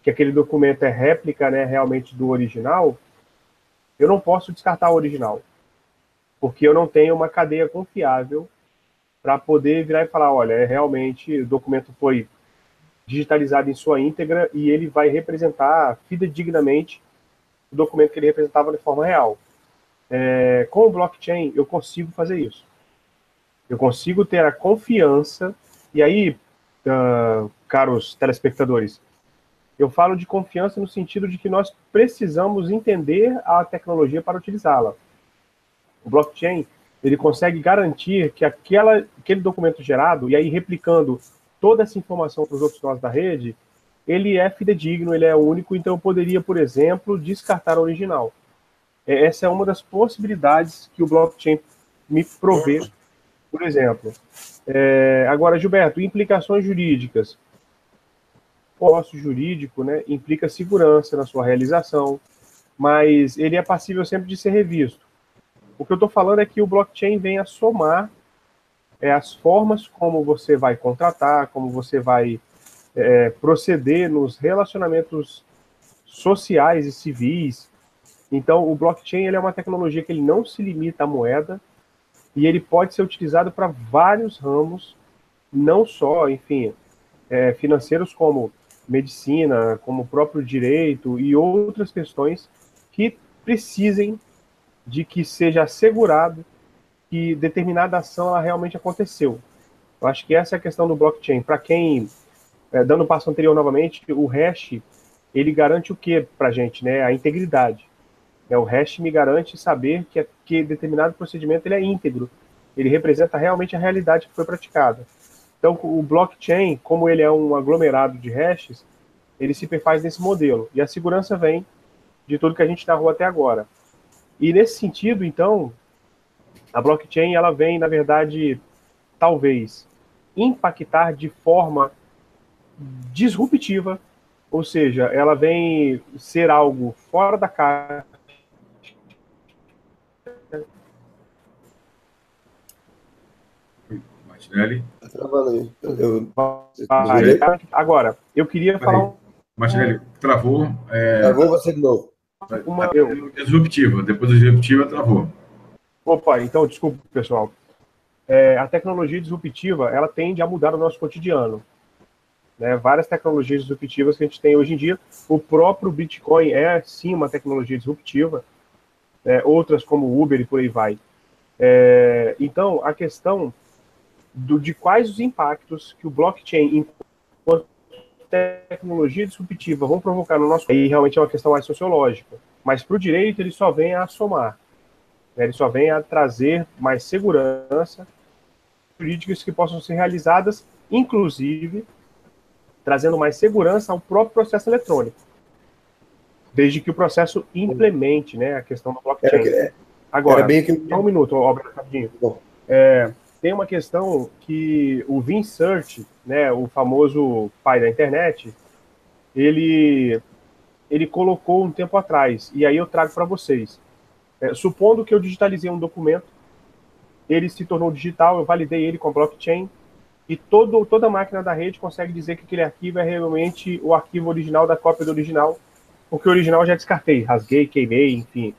que aquele documento é réplica, né, realmente do original, eu não posso descartar o original, porque eu não tenho uma cadeia confiável para poder virar e falar, olha, é realmente o documento foi digitalizado em sua íntegra e ele vai representar fidedignamente o documento que ele representava de forma real. É, com o blockchain, eu consigo fazer isso. Eu consigo ter a confiança, e aí, uh, caros telespectadores, eu falo de confiança no sentido de que nós precisamos entender a tecnologia para utilizá-la. O blockchain ele consegue garantir que aquela, aquele documento gerado, e aí replicando toda essa informação para os outros nós da rede, ele é fidedigno, ele é único, então eu poderia, por exemplo, descartar o original. É, essa é uma das possibilidades que o blockchain me provê, por exemplo. É, agora, Gilberto, implicações jurídicas posto jurídico né, implica segurança na sua realização, mas ele é passível sempre de ser revisto. O que eu estou falando é que o blockchain vem a somar é, as formas como você vai contratar, como você vai é, proceder nos relacionamentos sociais e civis. Então, o blockchain ele é uma tecnologia que ele não se limita à moeda e ele pode ser utilizado para vários ramos, não só, enfim, é, financeiros como medicina, como o próprio direito e outras questões que precisem de que seja assegurado que determinada ação ela realmente aconteceu. Eu acho que essa é a questão do blockchain. Para quem, é, dando o passo anterior novamente, o hash, ele garante o que para gente? Né? A integridade. É, o hash me garante saber que, que determinado procedimento ele é íntegro. Ele representa realmente a realidade que foi praticada. Então, o blockchain, como ele é um aglomerado de hashes, ele se perfaz nesse modelo. E a segurança vem de tudo que a gente narrou até agora. E nesse sentido, então, a blockchain ela vem, na verdade, talvez impactar de forma disruptiva, ou seja, ela vem ser algo fora da caixa Martinelli. Tá travando aí. Eu... Agora, eu queria falar. Martinelli, travou. É... Travou você de novo. Uma... Eu... Disruptiva, depois da disruptiva, travou. Opa, então, desculpa, pessoal. É, a tecnologia disruptiva, ela tende a mudar o nosso cotidiano. Né? Várias tecnologias disruptivas que a gente tem hoje em dia. O próprio Bitcoin é, sim, uma tecnologia disruptiva. É, outras, como o Uber e por aí vai. É, então, a questão do, de quais os impactos que o blockchain, enquanto tecnologia disruptiva, vão provocar no nosso aí realmente é uma questão mais sociológica. Mas para o direito ele só vem a somar, né? ele só vem a trazer mais segurança jurídicas que possam ser realizadas, inclusive trazendo mais segurança ao próprio processo eletrônico. desde que o processo implemente né, a questão do blockchain. É, Agora, bem que... só um minuto, Alberto, rapidinho. É, tem uma questão que o Vin Search, né, o famoso pai da internet, ele, ele colocou um tempo atrás, e aí eu trago para vocês. É, supondo que eu digitalizei um documento, ele se tornou digital, eu validei ele com blockchain, e todo, toda máquina da rede consegue dizer que aquele arquivo é realmente o arquivo original da cópia do original, porque o original já descartei, rasguei, queimei, enfim.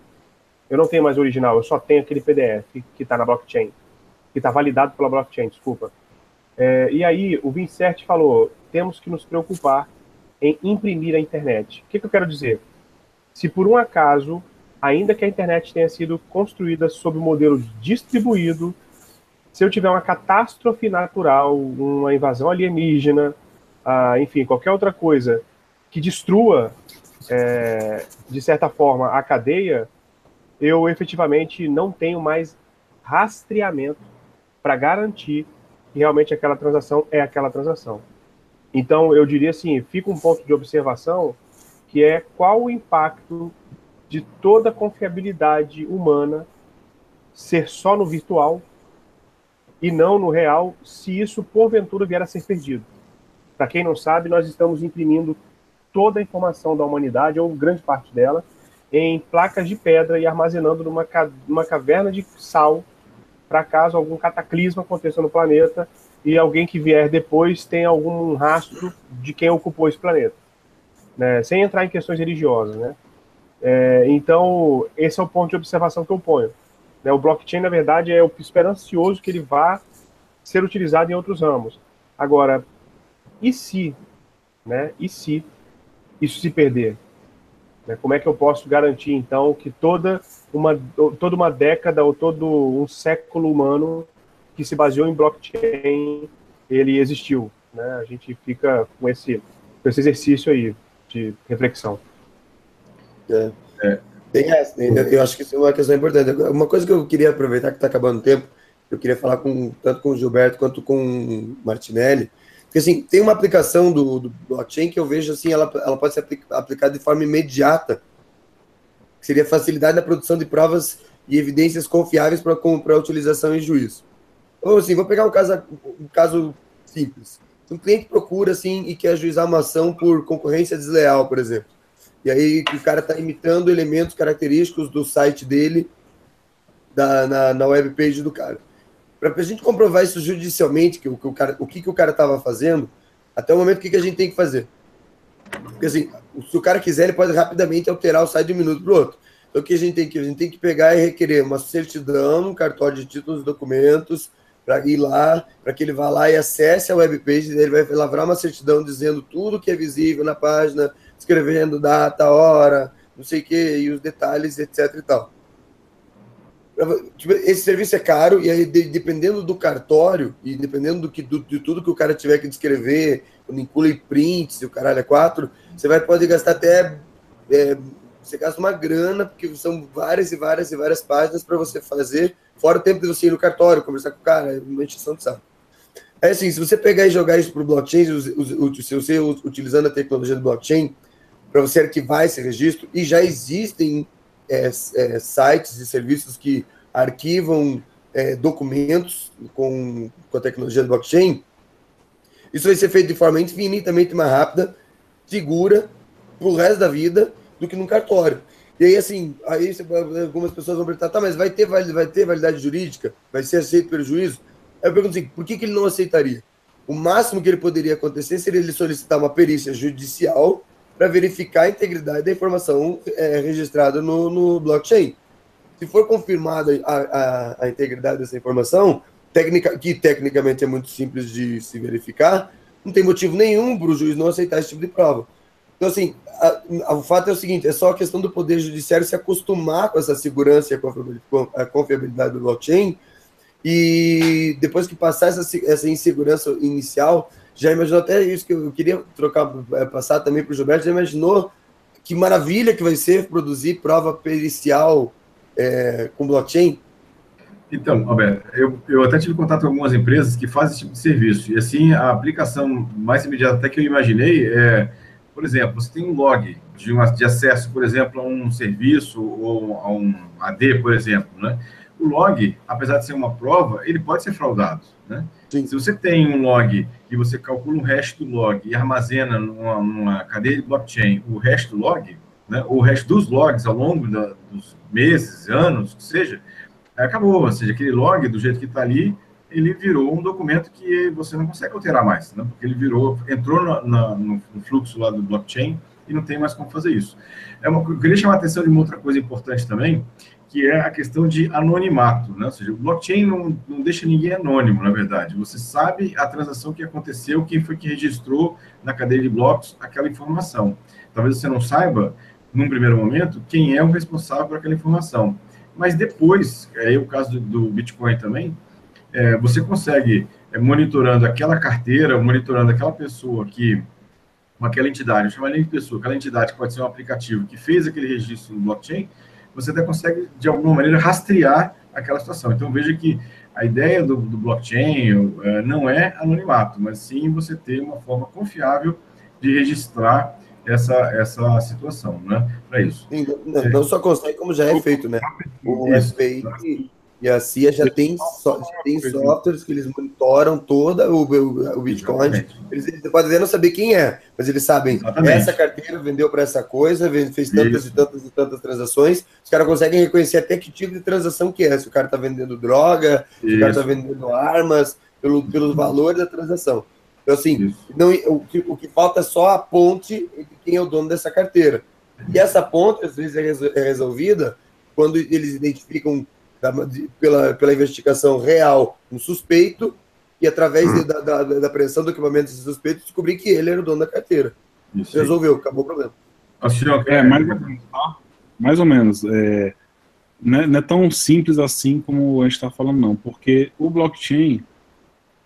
Eu não tenho mais o original, eu só tenho aquele PDF que está na blockchain, que está validado pela blockchain, desculpa. É, e aí, o Vincert falou: temos que nos preocupar em imprimir a internet. O que, que eu quero dizer? Se por um acaso, ainda que a internet tenha sido construída sob o modelo distribuído, se eu tiver uma catástrofe natural, uma invasão alienígena, ah, enfim, qualquer outra coisa que destrua, é, de certa forma, a cadeia, eu efetivamente não tenho mais rastreamento para garantir que realmente aquela transação é aquela transação. Então, eu diria assim, fica um ponto de observação que é qual o impacto de toda a confiabilidade humana ser só no virtual e não no real, se isso porventura vier a ser perdido. Para quem não sabe, nós estamos imprimindo toda a informação da humanidade, ou grande parte dela, em placas de pedra e armazenando numa, numa caverna de sal, para caso algum cataclismo aconteça no planeta e alguém que vier depois tenha algum rastro de quem ocupou esse planeta. Né? Sem entrar em questões religiosas. Né? É, então, esse é o ponto de observação que eu ponho. Né? O blockchain, na verdade, é o esperancioso que ele vá ser utilizado em outros ramos. Agora, e se, né? E se isso se perder? Né? Como é que eu posso garantir, então, que toda uma, toda uma década ou todo um século humano que se baseou em blockchain, ele existiu? Né? A gente fica com esse, com esse exercício aí de reflexão. É. É. Tem essa, eu acho que isso é uma questão importante. Uma coisa que eu queria aproveitar que está acabando o tempo, eu queria falar com, tanto com o Gilberto quanto com o Martinelli, porque assim, tem uma aplicação do, do blockchain que eu vejo assim, ela, ela pode ser aplicada de forma imediata, que seria facilidade na produção de provas e evidências confiáveis para a utilização em juízo. Ou assim, vou pegar um caso, um caso simples. Um cliente procura assim e quer ajuizar uma ação por concorrência desleal, por exemplo. E aí o cara está imitando elementos característicos do site dele da, na, na web page do cara. Para a gente comprovar isso judicialmente, que o, que o, cara, o que, que o cara estava fazendo, até o momento o que, que a gente tem que fazer? Porque assim, se o cara quiser, ele pode rapidamente alterar o site de um minuto para o outro. Então o que a gente tem que A gente tem que pegar e requerer uma certidão, um cartório de títulos e documentos, para ir lá, para que ele vá lá e acesse a webpage, ele vai lavrar uma certidão dizendo tudo que é visível na página, escrevendo data, hora, não sei o que, e os detalhes, etc e tal. Tipo, esse serviço é caro, e aí, dependendo do cartório, e dependendo do que, do, de tudo que o cara tiver que descrever, quando inclui prints e o caralho é quatro, você vai poder gastar até. É, você gasta uma grana, porque são várias e várias e várias páginas para você fazer, fora o tempo de você ir no cartório, conversar com o cara, é uma encheção de saco. É assim, se você pegar e jogar isso para o blockchain, se você utilizando a tecnologia do blockchain, para você arquivar esse registro, e já existem é, é, sites e serviços que arquivam é, documentos com, com a tecnologia do blockchain, isso vai ser feito de forma infinitamente mais rápida, segura, para o resto da vida, do que num cartório. E aí, assim, aí algumas pessoas vão perguntar, tá, mas vai ter, vai ter validade jurídica? Vai ser aceito pelo juízo? Aí eu pergunto assim, por que, que ele não aceitaria? O máximo que ele poderia acontecer seria ele solicitar uma perícia judicial para verificar a integridade da informação é, registrada no, no, blockchain. Se for confirmada a, a, a integridade dessa informação, técnica, que tecnicamente é muito simples de se verificar, não tem motivo nenhum para o juiz não aceitar esse tipo de prova. Então, assim, a, o fato é o seguinte: é só a questão do Poder Judiciário se acostumar com essa segurança e a confiabilidade do blockchain, e depois que passar essa, essa insegurança inicial, já imaginou até isso que eu queria trocar, é, passar também para o Gilberto, já imaginou que maravilha que vai ser produzir prova pericial é, com blockchain? Então, Alberto, eu, eu até tive contato com algumas empresas que fazem esse tipo de serviço. E assim, a aplicação mais imediata até que eu imaginei é por exemplo, você tem um log de, uma, de acesso, por exemplo, a um serviço ou a um AD, por exemplo, né? O log, apesar de ser uma prova, ele pode ser fraudado, né? Sim. Se você tem um log e você calcula um hash do log e armazena numa, numa cadeia de blockchain o hash do log, né, ou o hash dos logs ao longo da, dos meses, anos, que seja, acabou. Ou seja, aquele log, do jeito que está ali, ele virou um documento que você não consegue alterar mais, né? porque ele virou, entrou na, no, fluxo lá do blockchain e não tem mais como fazer isso. É uma, eu queria chamar a atenção de uma outra coisa importante também, que é a questão de anonimato, né? Ou seja, o blockchain não, não deixa ninguém anônimo, na verdade. Você sabe a transação que aconteceu, quem foi que registrou na cadeia de blocos aquela informação. Talvez você não saiba, num primeiro momento, quem é o responsável por aquela informação. Mas depois, é o caso do, Bitcoin também, é, você consegue, é, monitorando aquela carteira, monitorando aquela pessoa que, aquela entidade, eu chamo de pessoa, aquela entidade que pode ser um aplicativo que fez aquele registro no blockchain, você até consegue, de alguma maneira, rastrear aquela situação. Então, veja que a ideia do, do blockchain é, não é anonimato, mas sim você ter uma forma confiável de registrar essa, essa situação, né? Para isso. Sim, não, não, só consegue, como já é feito, né? O FBI e a CIA já tem, so, já tem softwares que eles monitoram toda o, o, o Bitcoin. Eles, eles, podem até não saber quem é, mas eles sabem Exatamente. essa carteira vendeu para essa coisa, fez tantas Isso. e tantas e tantas transações. Os caras conseguem reconhecer até que tipo de transação que é. Se o cara está vendendo droga, Isso. se o cara está vendendo armas, pelo, pelo valor da transação. Então, assim, não, o, que, o que falta é só a ponte entre quem é o dono dessa carteira. E essa ponte, às vezes, é, é resolvida quando eles identificam da, de, pela, pela investigação real um suspeito e através hum. da, da, da apreensão do equipamento desse suspeito descobrir que ele era o dono da carteira. Isso Resolveu, acabou o problema. É, mais ou menos. Tá? Mais ou menos. É, não, é, não é tão simples assim como a gente está falando, não, porque o blockchain,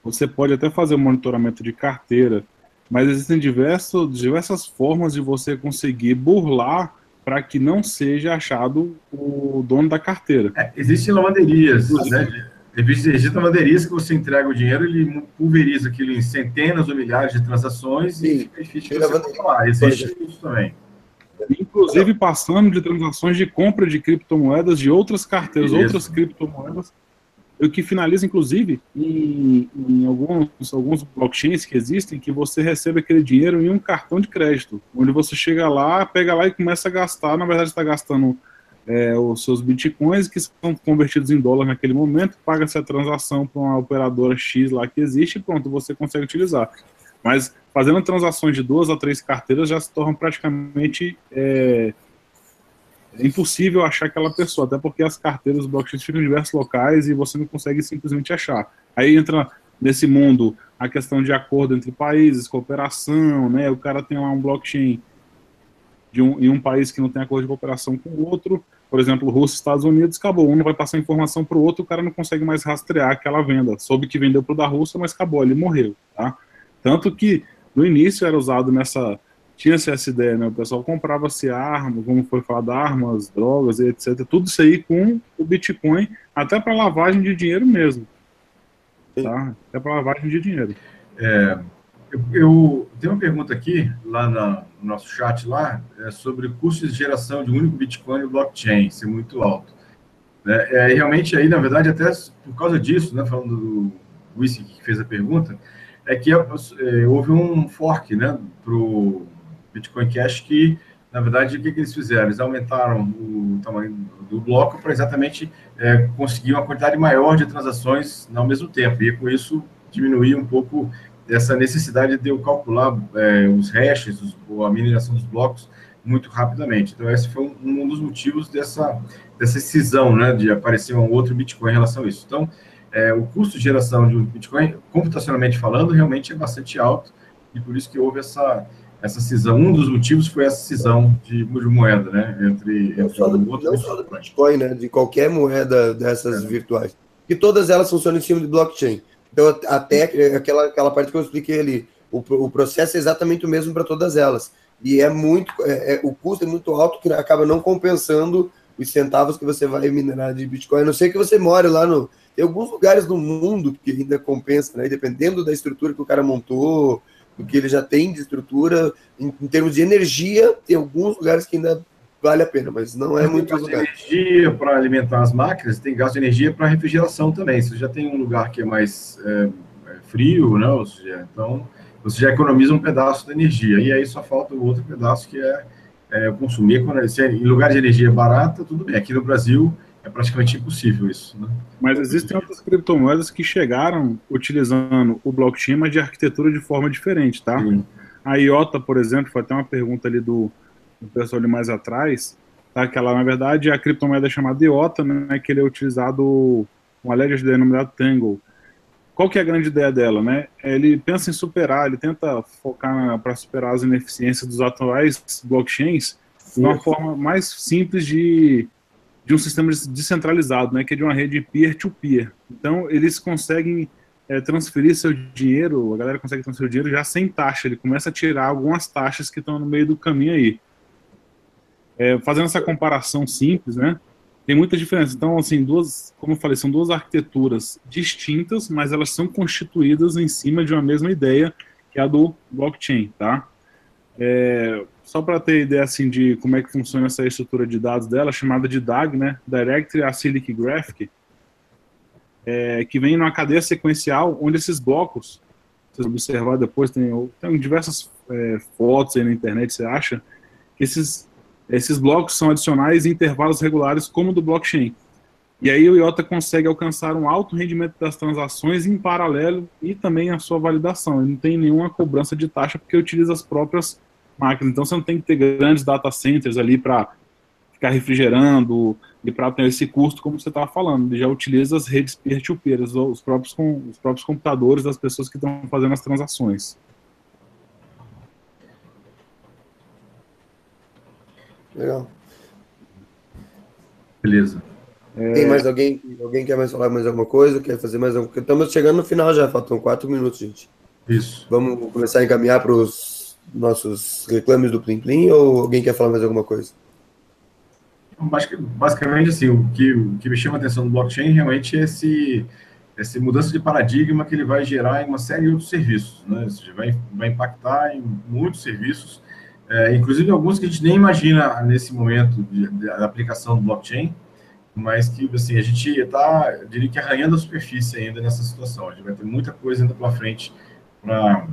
você pode até fazer o monitoramento de carteira, mas existem diversos, diversas formas de você conseguir burlar para que não seja achado o dono da carteira. É, existem lavanderias, né? Existem lavanderias que você entrega o dinheiro, ele pulveriza aquilo em centenas ou milhares de transações Sim. e fica você lá. Existe isso também. Inclusive passando de transações de compra de criptomoedas de outras carteiras, isso. outras criptomoedas o que finaliza, inclusive, em, em, alguns, alguns blockchains que existem, que você recebe aquele dinheiro em um cartão de crédito, onde você chega lá, pega lá e começa a gastar, na verdade está gastando é, os seus bitcoins, que são convertidos em dólar naquele momento, paga-se a transação para uma operadora X lá que existe e pronto, você consegue utilizar. Mas fazendo transações de duas a três carteiras já se torna praticamente é, é impossível achar aquela pessoa, até porque as carteiras do blockchain ficam em diversos locais e você não consegue simplesmente achar. Aí entra nesse mundo a questão de acordo entre países, cooperação, né? O cara tem lá um blockchain de um, em um país que não tem acordo de cooperação com o outro, por exemplo, Rússia e Estados Unidos, acabou. Um não vai passar informação para o outro, o cara não consegue mais rastrear aquela venda. Soube que vendeu para o da Rússia, mas acabou, ele morreu, tá? Tanto que no início era usado nessa tinha-se essa ideia, né? O pessoal comprava-se armas, como foi falado, armas, drogas, etc. Tudo isso aí com o Bitcoin, até para lavagem de dinheiro mesmo. Tá? Até para lavagem de dinheiro. É, eu, eu tenho uma pergunta aqui, lá na, no nosso chat lá, é sobre custos de geração de um único Bitcoin no blockchain, ser muito alto. É, é, realmente aí, na verdade, até por causa disso, né, falando do Whisky que fez a pergunta, é que é, é houve um fork, né, pro Bitcoin Cash que, na verdade, o que, que eles fizeram? Eles aumentaram o tamanho do bloco para exatamente é, conseguir uma quantidade maior de transações ao mesmo tempo, e com isso diminuir um pouco essa necessidade de eu calcular é, os hashes, os, ou a mineração dos blocos muito rapidamente. Então, esse foi um, um, dos motivos dessa, dessa cisão, né, de aparecer um outro Bitcoin em relação a isso. Então, é, o custo de geração de um Bitcoin, computacionalmente falando, realmente é bastante alto, e por isso que houve essa, essa cisão, um dos motivos foi essa cisão de, moeda, né? Entre, não só do, outro não só do Bitcoin, né? De qualquer moeda dessas é. virtuais. E todas elas funcionam em cima de blockchain. Então, até aquela, aquela parte que eu expliquei ali, o, o processo é exatamente o mesmo para todas elas. E é muito, é, é, o custo é muito alto que acaba não compensando os centavos que você vai minerar de Bitcoin. A não sei que você mora lá no. Tem alguns lugares do mundo que ainda compensa, né? Dependendo da estrutura que o cara montou, do que ele já tem de estrutura. Em, em termos de energia, tem alguns lugares que ainda vale a pena, mas não é muito lugar. energia para alimentar as máquinas, tem gasto de energia para refrigeração também. Você já tem um lugar que é mais é, é frio, né? Ou seja, então você já economiza um pedaço da energia. E aí só falta o outro pedaço que é, é consumir. Quando, se é, em lugar de energia barata, tudo bem. Aqui no Brasil é praticamente impossível isso. Né? Mas existem outras criptomoedas que chegaram utilizando o blockchain, mas de arquitetura de forma diferente, tá? Sim. A IOTA, por exemplo, foi até uma pergunta ali do, do pessoal ali mais atrás, tá? que ela, na verdade, é a criptomoeda chamada IOTA, né, que ele é utilizado, uma ledger denominado Tangle. Qual que é a grande ideia dela, né? Ele pensa em superar, ele tenta focar para superar as ineficiências dos atuais blockchains de uma forma mais simples de, de um sistema descentralizado, né, que é de uma rede peer-to-peer. -peer. Então, eles conseguem é, transferir seu dinheiro, a galera consegue transferir o dinheiro já sem taxa, ele começa a tirar algumas taxas que estão no meio do caminho aí. É, fazendo essa comparação simples, né? Tem muita diferença. Então, assim, duas, como eu falei, são duas arquiteturas distintas, mas elas são constituídas em cima de uma mesma ideia, que é a do blockchain, tá? É, só para ter ideia assim de como é que funciona essa estrutura de dados dela, chamada de DAG, né? Direct Acyclic Graphic, é, que vem numa cadeia sequencial onde esses blocos, vocês observar depois, tem, tem diversas é, fotos aí na internet, você acha, esses esses blocos são adicionais em intervalos regulares, como do blockchain. E aí o IOTA consegue alcançar um alto rendimento das transações em paralelo e também a sua validação. Ele não tem nenhuma cobrança de taxa porque utiliza as próprias máquinas. Então você não tem que ter grandes data centers ali para ficar refrigerando e para ter esse custo, como você estava falando. Ele já utiliza as redes peer-to-peer, -peer, os, próprios, os próprios computadores das pessoas que estão fazendo as transações. Legal. Beleza. É... Tem mais alguém? Alguém quer mais falar mais alguma coisa? Quer fazer mais alguma coisa? Estamos chegando no final já, faltam quatro minutos, gente. Isso. Vamos começar a encaminhar para os nossos reclames do Plim Plim ou alguém quer falar mais alguma coisa? Basicamente, assim, o que, o que me chama a atenção no blockchain realmente é esse, essa mudança de paradigma que ele vai gerar em uma série de outros serviços. Né? Seja, vai, vai impactar em muitos serviços é, inclusive alguns que a gente nem imagina nesse momento de, de, da aplicação do blockchain, mas que assim, a gente está, diria que arranhando a superfície ainda nessa situação. A gente vai ter muita coisa ainda pela frente para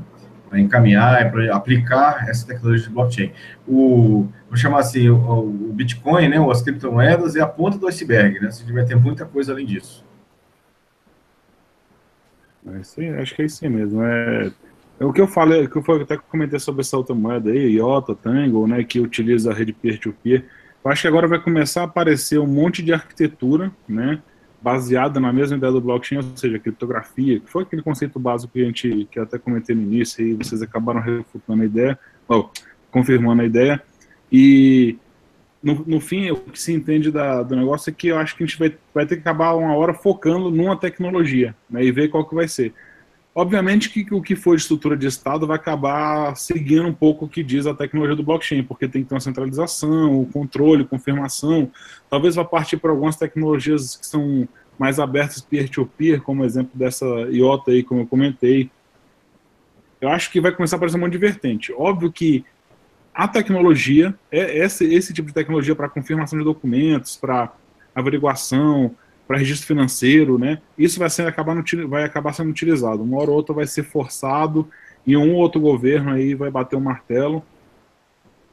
encaminhar, para aplicar essa tecnologia de blockchain. O, vou chamar assim, o, o, Bitcoin, né, ou as criptomoedas, é a ponta do iceberg, né? Gente vai ter muita coisa além disso. É isso aí, acho que é isso mesmo. É, é o que eu falei, que eu até comentei sobre essa outra moeda aí, IOTA, Tangle, né, que utiliza a rede peer-to-peer. -peer. Eu acho que agora vai começar a aparecer um monte de arquitetura, né, baseada na mesma ideia do blockchain, ou seja, criptografia, que foi aquele conceito básico que a gente que até comentei no início e vocês acabaram refutando a ideia, ou confirmando a ideia. E no, no fim, o que se entende da, do negócio é que eu acho que a gente vai, vai ter que acabar uma hora focando numa tecnologia, né, e ver qual que vai ser. Obviamente que o que for de estrutura de Estado vai acabar seguindo um pouco o que diz a tecnologia do blockchain, porque tem que ter uma centralização, o controle, confirmação. Talvez vá partir para algumas tecnologias que são mais abertas peer-to-peer, -peer, como exemplo dessa IOTA aí, como eu comentei. Eu acho que vai começar a aparecer um monte de vertente. Óbvio que a tecnologia, é esse, esse tipo de tecnologia para confirmação de documentos, para averiguação, para registro financeiro, né? Isso vai, acabar, no, vai acabar sendo utilizado. Uma hora ou outra vai ser forçado e um ou outro governo aí vai bater o um martelo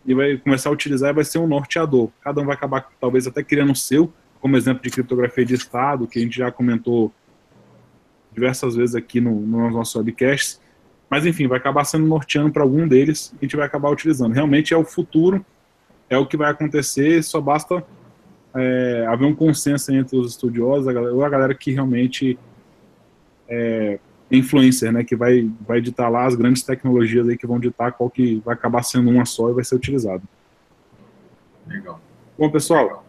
e vai começar a utilizar e vai ser um norteador. Cada um vai acabar, talvez, até criando o seu, como exemplo de criptografia de Estado, que a gente já comentou diversas vezes aqui no, no nosso webcast. Mas, enfim, vai acabar sendo norteando para algum deles a gente vai acabar utilizando. Realmente é o futuro, é o que vai acontecer, só basta é, haver um consenso entre os estudiosos, a galera, ou a galera que realmente é influencer, né, que vai, vai ditar lá as grandes tecnologias aí que vão ditar qual que vai acabar sendo uma só e vai ser utilizado. Legal. Bom, pessoal,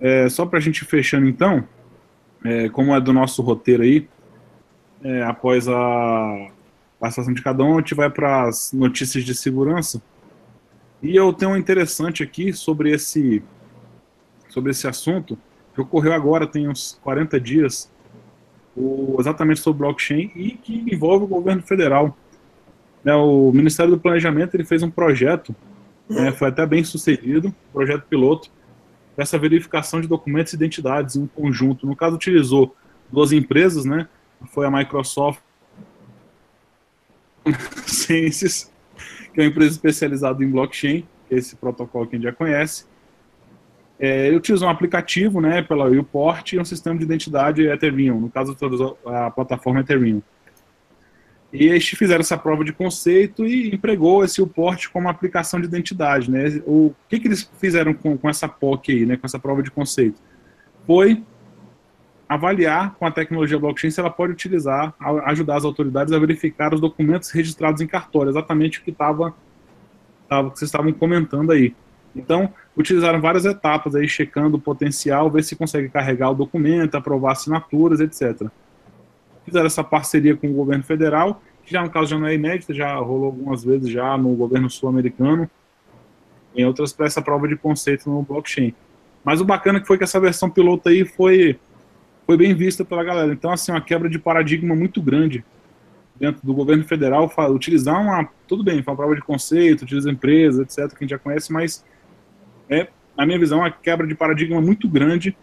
é, só para a gente fechando então, é, como é do nosso roteiro aí, é, após a passação de cada um, a gente vai para as notícias de segurança. E eu tenho um interessante aqui sobre esse sobre esse assunto, que ocorreu agora, tem uns 40 dias, o, exatamente sobre blockchain e que envolve o governo federal. né, o Ministério do Planejamento ele fez um projeto, né, foi até bem sucedido, projeto piloto, essa verificação de documentos e identidades em conjunto. No caso, utilizou duas empresas, né? Foi a Microsoft Sciences, que é uma empresa especializada em blockchain, que é esse protocolo que a gente já conhece. É, utiliza um aplicativo, né, pela Uport e um sistema de identidade Ethereum, no caso, a plataforma Ethereum. E eles fizeram essa prova de conceito e empregou esse Uport como aplicação de identidade, né? O que, que eles fizeram com, com essa POC aí, né, com essa prova de conceito? Foi avaliar com a tecnologia blockchain se ela pode utilizar, ajudar as autoridades a verificar os documentos registrados em cartório, exatamente o que estava, tava, que vocês estavam comentando aí. Então, utilizaram várias etapas aí, checando o potencial, ver se consegue carregar o documento, aprovar assinaturas, etc. Fizeram essa parceria com o governo federal, que já no caso já não é inédita, já rolou algumas vezes já no governo sul-americano, em outras para essa prova de conceito no blockchain. Mas o bacana que foi que essa versão piloto aí foi foi bem vista pela galera. Então, assim, uma quebra de paradigma muito grande dentro do governo federal, utilizar uma, tudo bem, uma prova de conceito, utiliza empresas, etc., que a gente já conhece, mas é, na minha visão, uma quebra de paradigma muito grande.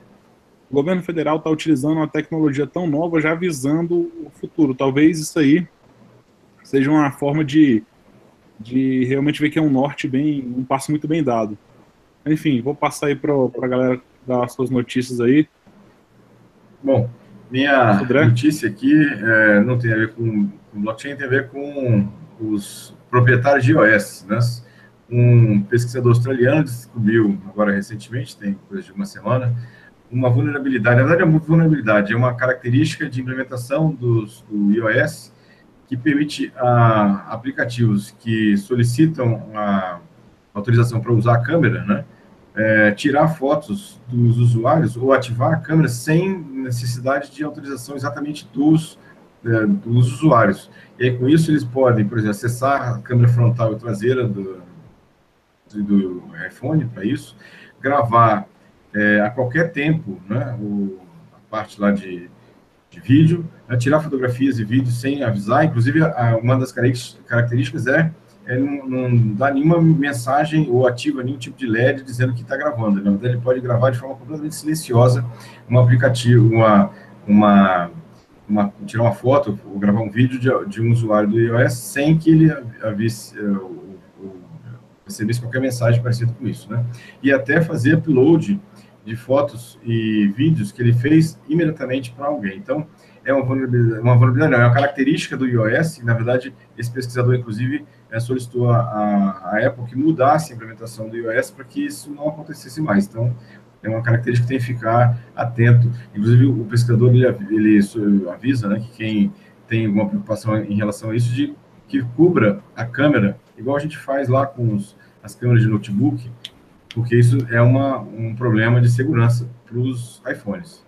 O governo federal está utilizando uma tecnologia tão nova, já visando o futuro. Talvez isso aí seja uma forma de, de realmente ver que é um norte bem, um passo muito bem dado. Enfim, vou passar aí para a galera dar as suas notícias aí. Bom, minha notícia aqui é, não tem a ver com, com, blockchain, tem a ver com os proprietários de iOS. Né? Um pesquisador australiano descobriu, agora recentemente, tem coisa de uma semana, uma vulnerabilidade. Na verdade, é uma vulnerabilidade, é uma característica de implementação dos, do iOS que permite a aplicativos que solicitam a autorização para usar a câmera, né? é, tirar fotos dos usuários ou ativar a câmera sem necessidade de autorização exatamente dos, é, dos usuários. E aí, com isso, eles podem, por exemplo, acessar a câmera frontal e traseira do, do iPhone para isso, gravar é, a qualquer tempo né, o, a parte lá de, de vídeo, né, tirar fotografias e vídeos sem avisar. Inclusive, a, uma das características é ele não, não, dá nenhuma mensagem ou ativa nenhum tipo de LED dizendo que está gravando. Na verdade, ele pode gravar de forma completamente silenciosa um aplicativo, uma, uma, uma tirar uma foto ou gravar um vídeo de, de, um usuário do iOS sem que ele avise, uh, recebesse qualquer mensagem parecida com isso, né? E até fazer upload de fotos e vídeos que ele fez imediatamente para alguém. Então, é uma vulnerabilidade, uma vulnerabilidade, é uma característica do iOS, na verdade, esse pesquisador, inclusive, é, solicitou a, Apple que mudasse a implementação do iOS para que isso não acontecesse mais. Então, é uma característica que tem que ficar atento. Inclusive, o pesquisador, ele, ele avisa né, que quem tem alguma preocupação em relação a isso, de que cubra a câmera, igual a gente faz lá com os, as câmeras de notebook, porque isso é uma, um problema de segurança para os iPhones.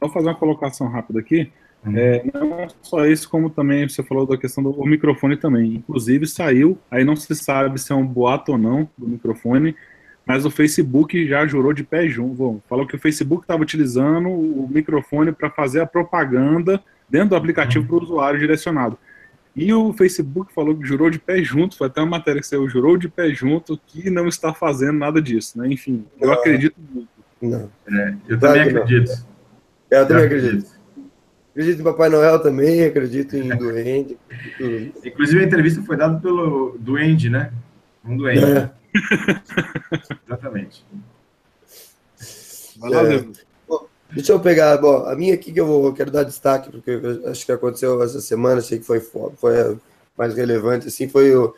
Vou fazer uma colocação rápida aqui. Uhum. É, não só isso, como também você falou da questão do microfone também. Inclusive saiu, aí não se sabe se é um boato ou não do microfone, mas o Facebook já jurou de pé junto. Falou que o Facebook estava utilizando o microfone para fazer a propaganda dentro do aplicativo uhum. para o usuário direcionado. E o Facebook falou que jurou de pé junto, foi até uma matéria que saiu, jurou de pé junto, que não está fazendo nada disso, né? Enfim, eu acredito muito. Não. É, eu também acredito. Eu também acredito. Acredito em Papai Noel também, acredito em Duende. Inclusive a entrevista foi dada pelo Duende, né? Um Duende. É. Exatamente. É. Bom, deixa eu pegar, bom, a minha aqui que eu, vou, quero dar destaque, porque acho que aconteceu essa semana, achei que foi, foi mais relevante, assim, foi o,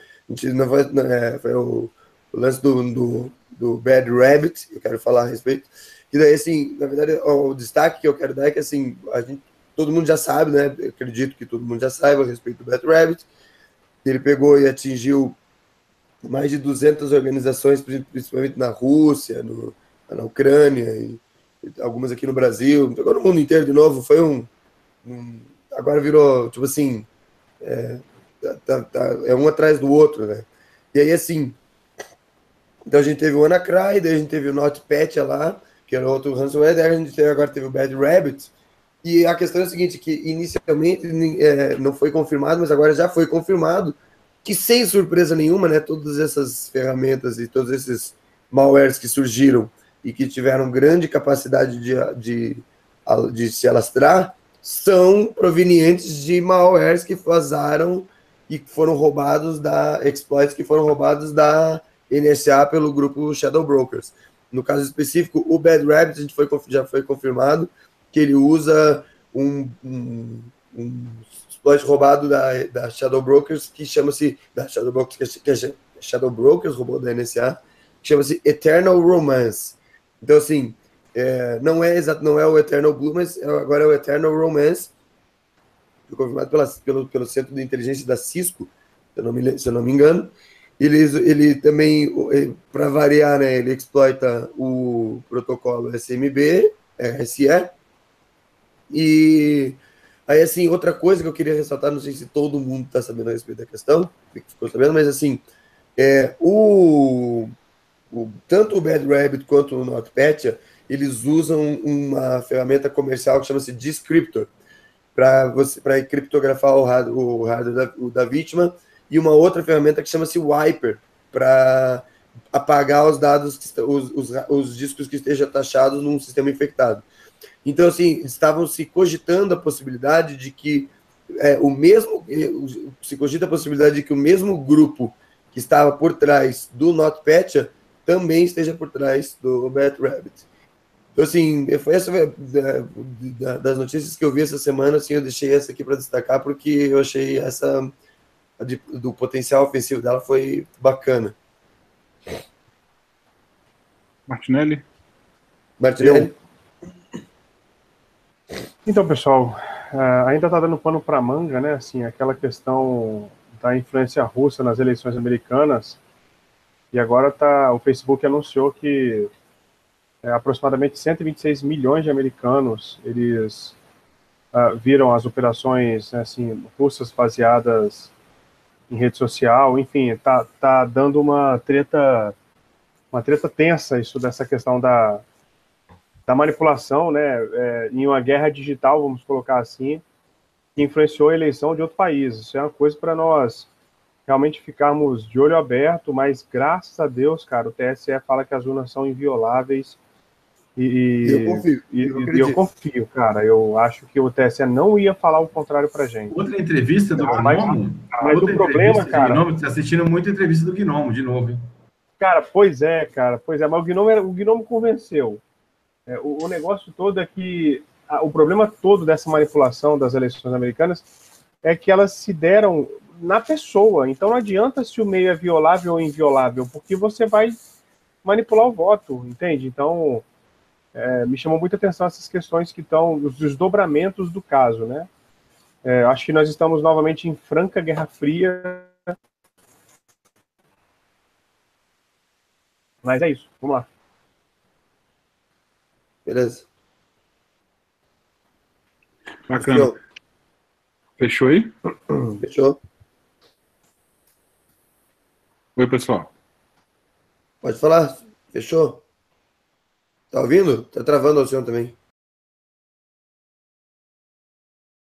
não foi, é, foi o, o lance do, do, do Bad Rabbit, eu quero falar a respeito. E daí, assim, na verdade, o, o destaque que eu quero dar é que, assim, a gente, todo mundo já sabe, né? Eu acredito que todo mundo já saiba a respeito do Bad Rabbit. Ele pegou e atingiu mais de 200 organizações, principalmente na Rússia, no, na Ucrânia, e algumas aqui no Brasil, pegou no mundo inteiro de novo. Foi um. um agora virou, tipo assim, é, tá, tá, é um atrás do outro, né? E aí, assim, então a gente teve o Anacry, daí a gente teve o NotPetya lá, que era outro ransomware, daí a gente teve, agora teve o Bad Rabbit, E a questão é a seguinte, que inicialmente é, não foi confirmado, mas agora já foi confirmado que sem surpresa nenhuma, né, todas essas ferramentas e todos esses malwares que surgiram e que tiveram grande capacidade de, de, de se alastrar, são provenientes de malwares que vazaram e foram roubados da exploits que foram roubados da NSA pelo grupo Shadow Brokers. No caso específico, o Bad Rabbit a gente foi, já foi confirmado que ele usa um, um, um exploit roubado da, da Shadow Brokers que chama-se da Shadow Brokers que é, Shadow Brokers roubou da NSA que chama-se Eternal Romance. Então assim é, não é exato, não é o Eternal Blue, mas é, agora é o Eternal Romance, confirmado pela, pelo, pelo Centro de Inteligência da Cisco, se eu não me, se eu não me engano. Ele, ele também, para variar, né, ele exploita o protocolo SMB, RSE. E aí, assim, outra coisa que eu queria ressaltar, não sei se todo mundo está sabendo a respeito da questão, ficou sabendo, mas assim, é, o, o, tanto o Bad Rabbit quanto o NotPetya, eles usam uma ferramenta comercial que chama-se Descriptor para você para criptografar o hardware, o da, da vítima e uma outra ferramenta que chama-se Wiper para apagar os dados que os, os, os discos que estejam taxados num sistema infectado. Então assim estavam se cogitando a possibilidade de que é, o mesmo se cogita a possibilidade de que o mesmo grupo que estava por trás do NotPetya também esteja por trás do Bat Rabbit. Então, assim, foi essa da, das notícias que eu vi essa semana, assim, eu deixei essa aqui para destacar porque eu achei essa de, do potencial ofensivo dela foi bacana. Martinelli? Martinelli? Então, pessoal, uh, ainda está dando pano para manga, né? Assim, aquela questão da influência russa nas eleições americanas. E agora tá, o Facebook anunciou que é, aproximadamente 126 milhões de americanos eles uh, viram as operações né, assim russas baseadas em rede social, enfim, tá, tá dando uma treta uma treta tensa isso dessa questão da, da manipulação, né, é, em uma guerra digital, vamos colocar assim, que influenciou a eleição de outro país. Isso é uma coisa para nós realmente ficarmos de olho aberto, mas graças a Deus, cara, o TSE fala que as urnas são invioláveis e, eu confio. E, eu, e eu, confio, cara. Eu acho que o TSE não ia falar o contrário pra gente. Outra entrevista do mas, Gnomo? Mas o problema, cara. Gnomo, tá assistindo muita entrevista do Gnomo, de novo, hein? Cara, pois é, cara, pois é, mas o Gnomo, era, o Gnomo convenceu. É, o, o, negócio todo é que a, o problema todo dessa manipulação das eleições americanas é que elas se deram na pessoa. Então não adianta se o meio é violável ou inviolável, porque você vai manipular o voto, entende? Então é, me chamou muita atenção essas questões que estão, os desdobramentos do caso, né? É, acho que nós estamos novamente em franca Guerra Fria. Mas é isso, vamos lá. Beleza. Bacana. Fechou, Fechou aí? Fechou. Oi, pessoal. Pode falar. Fechou? Tá ouvindo? Tá travando o senhor também.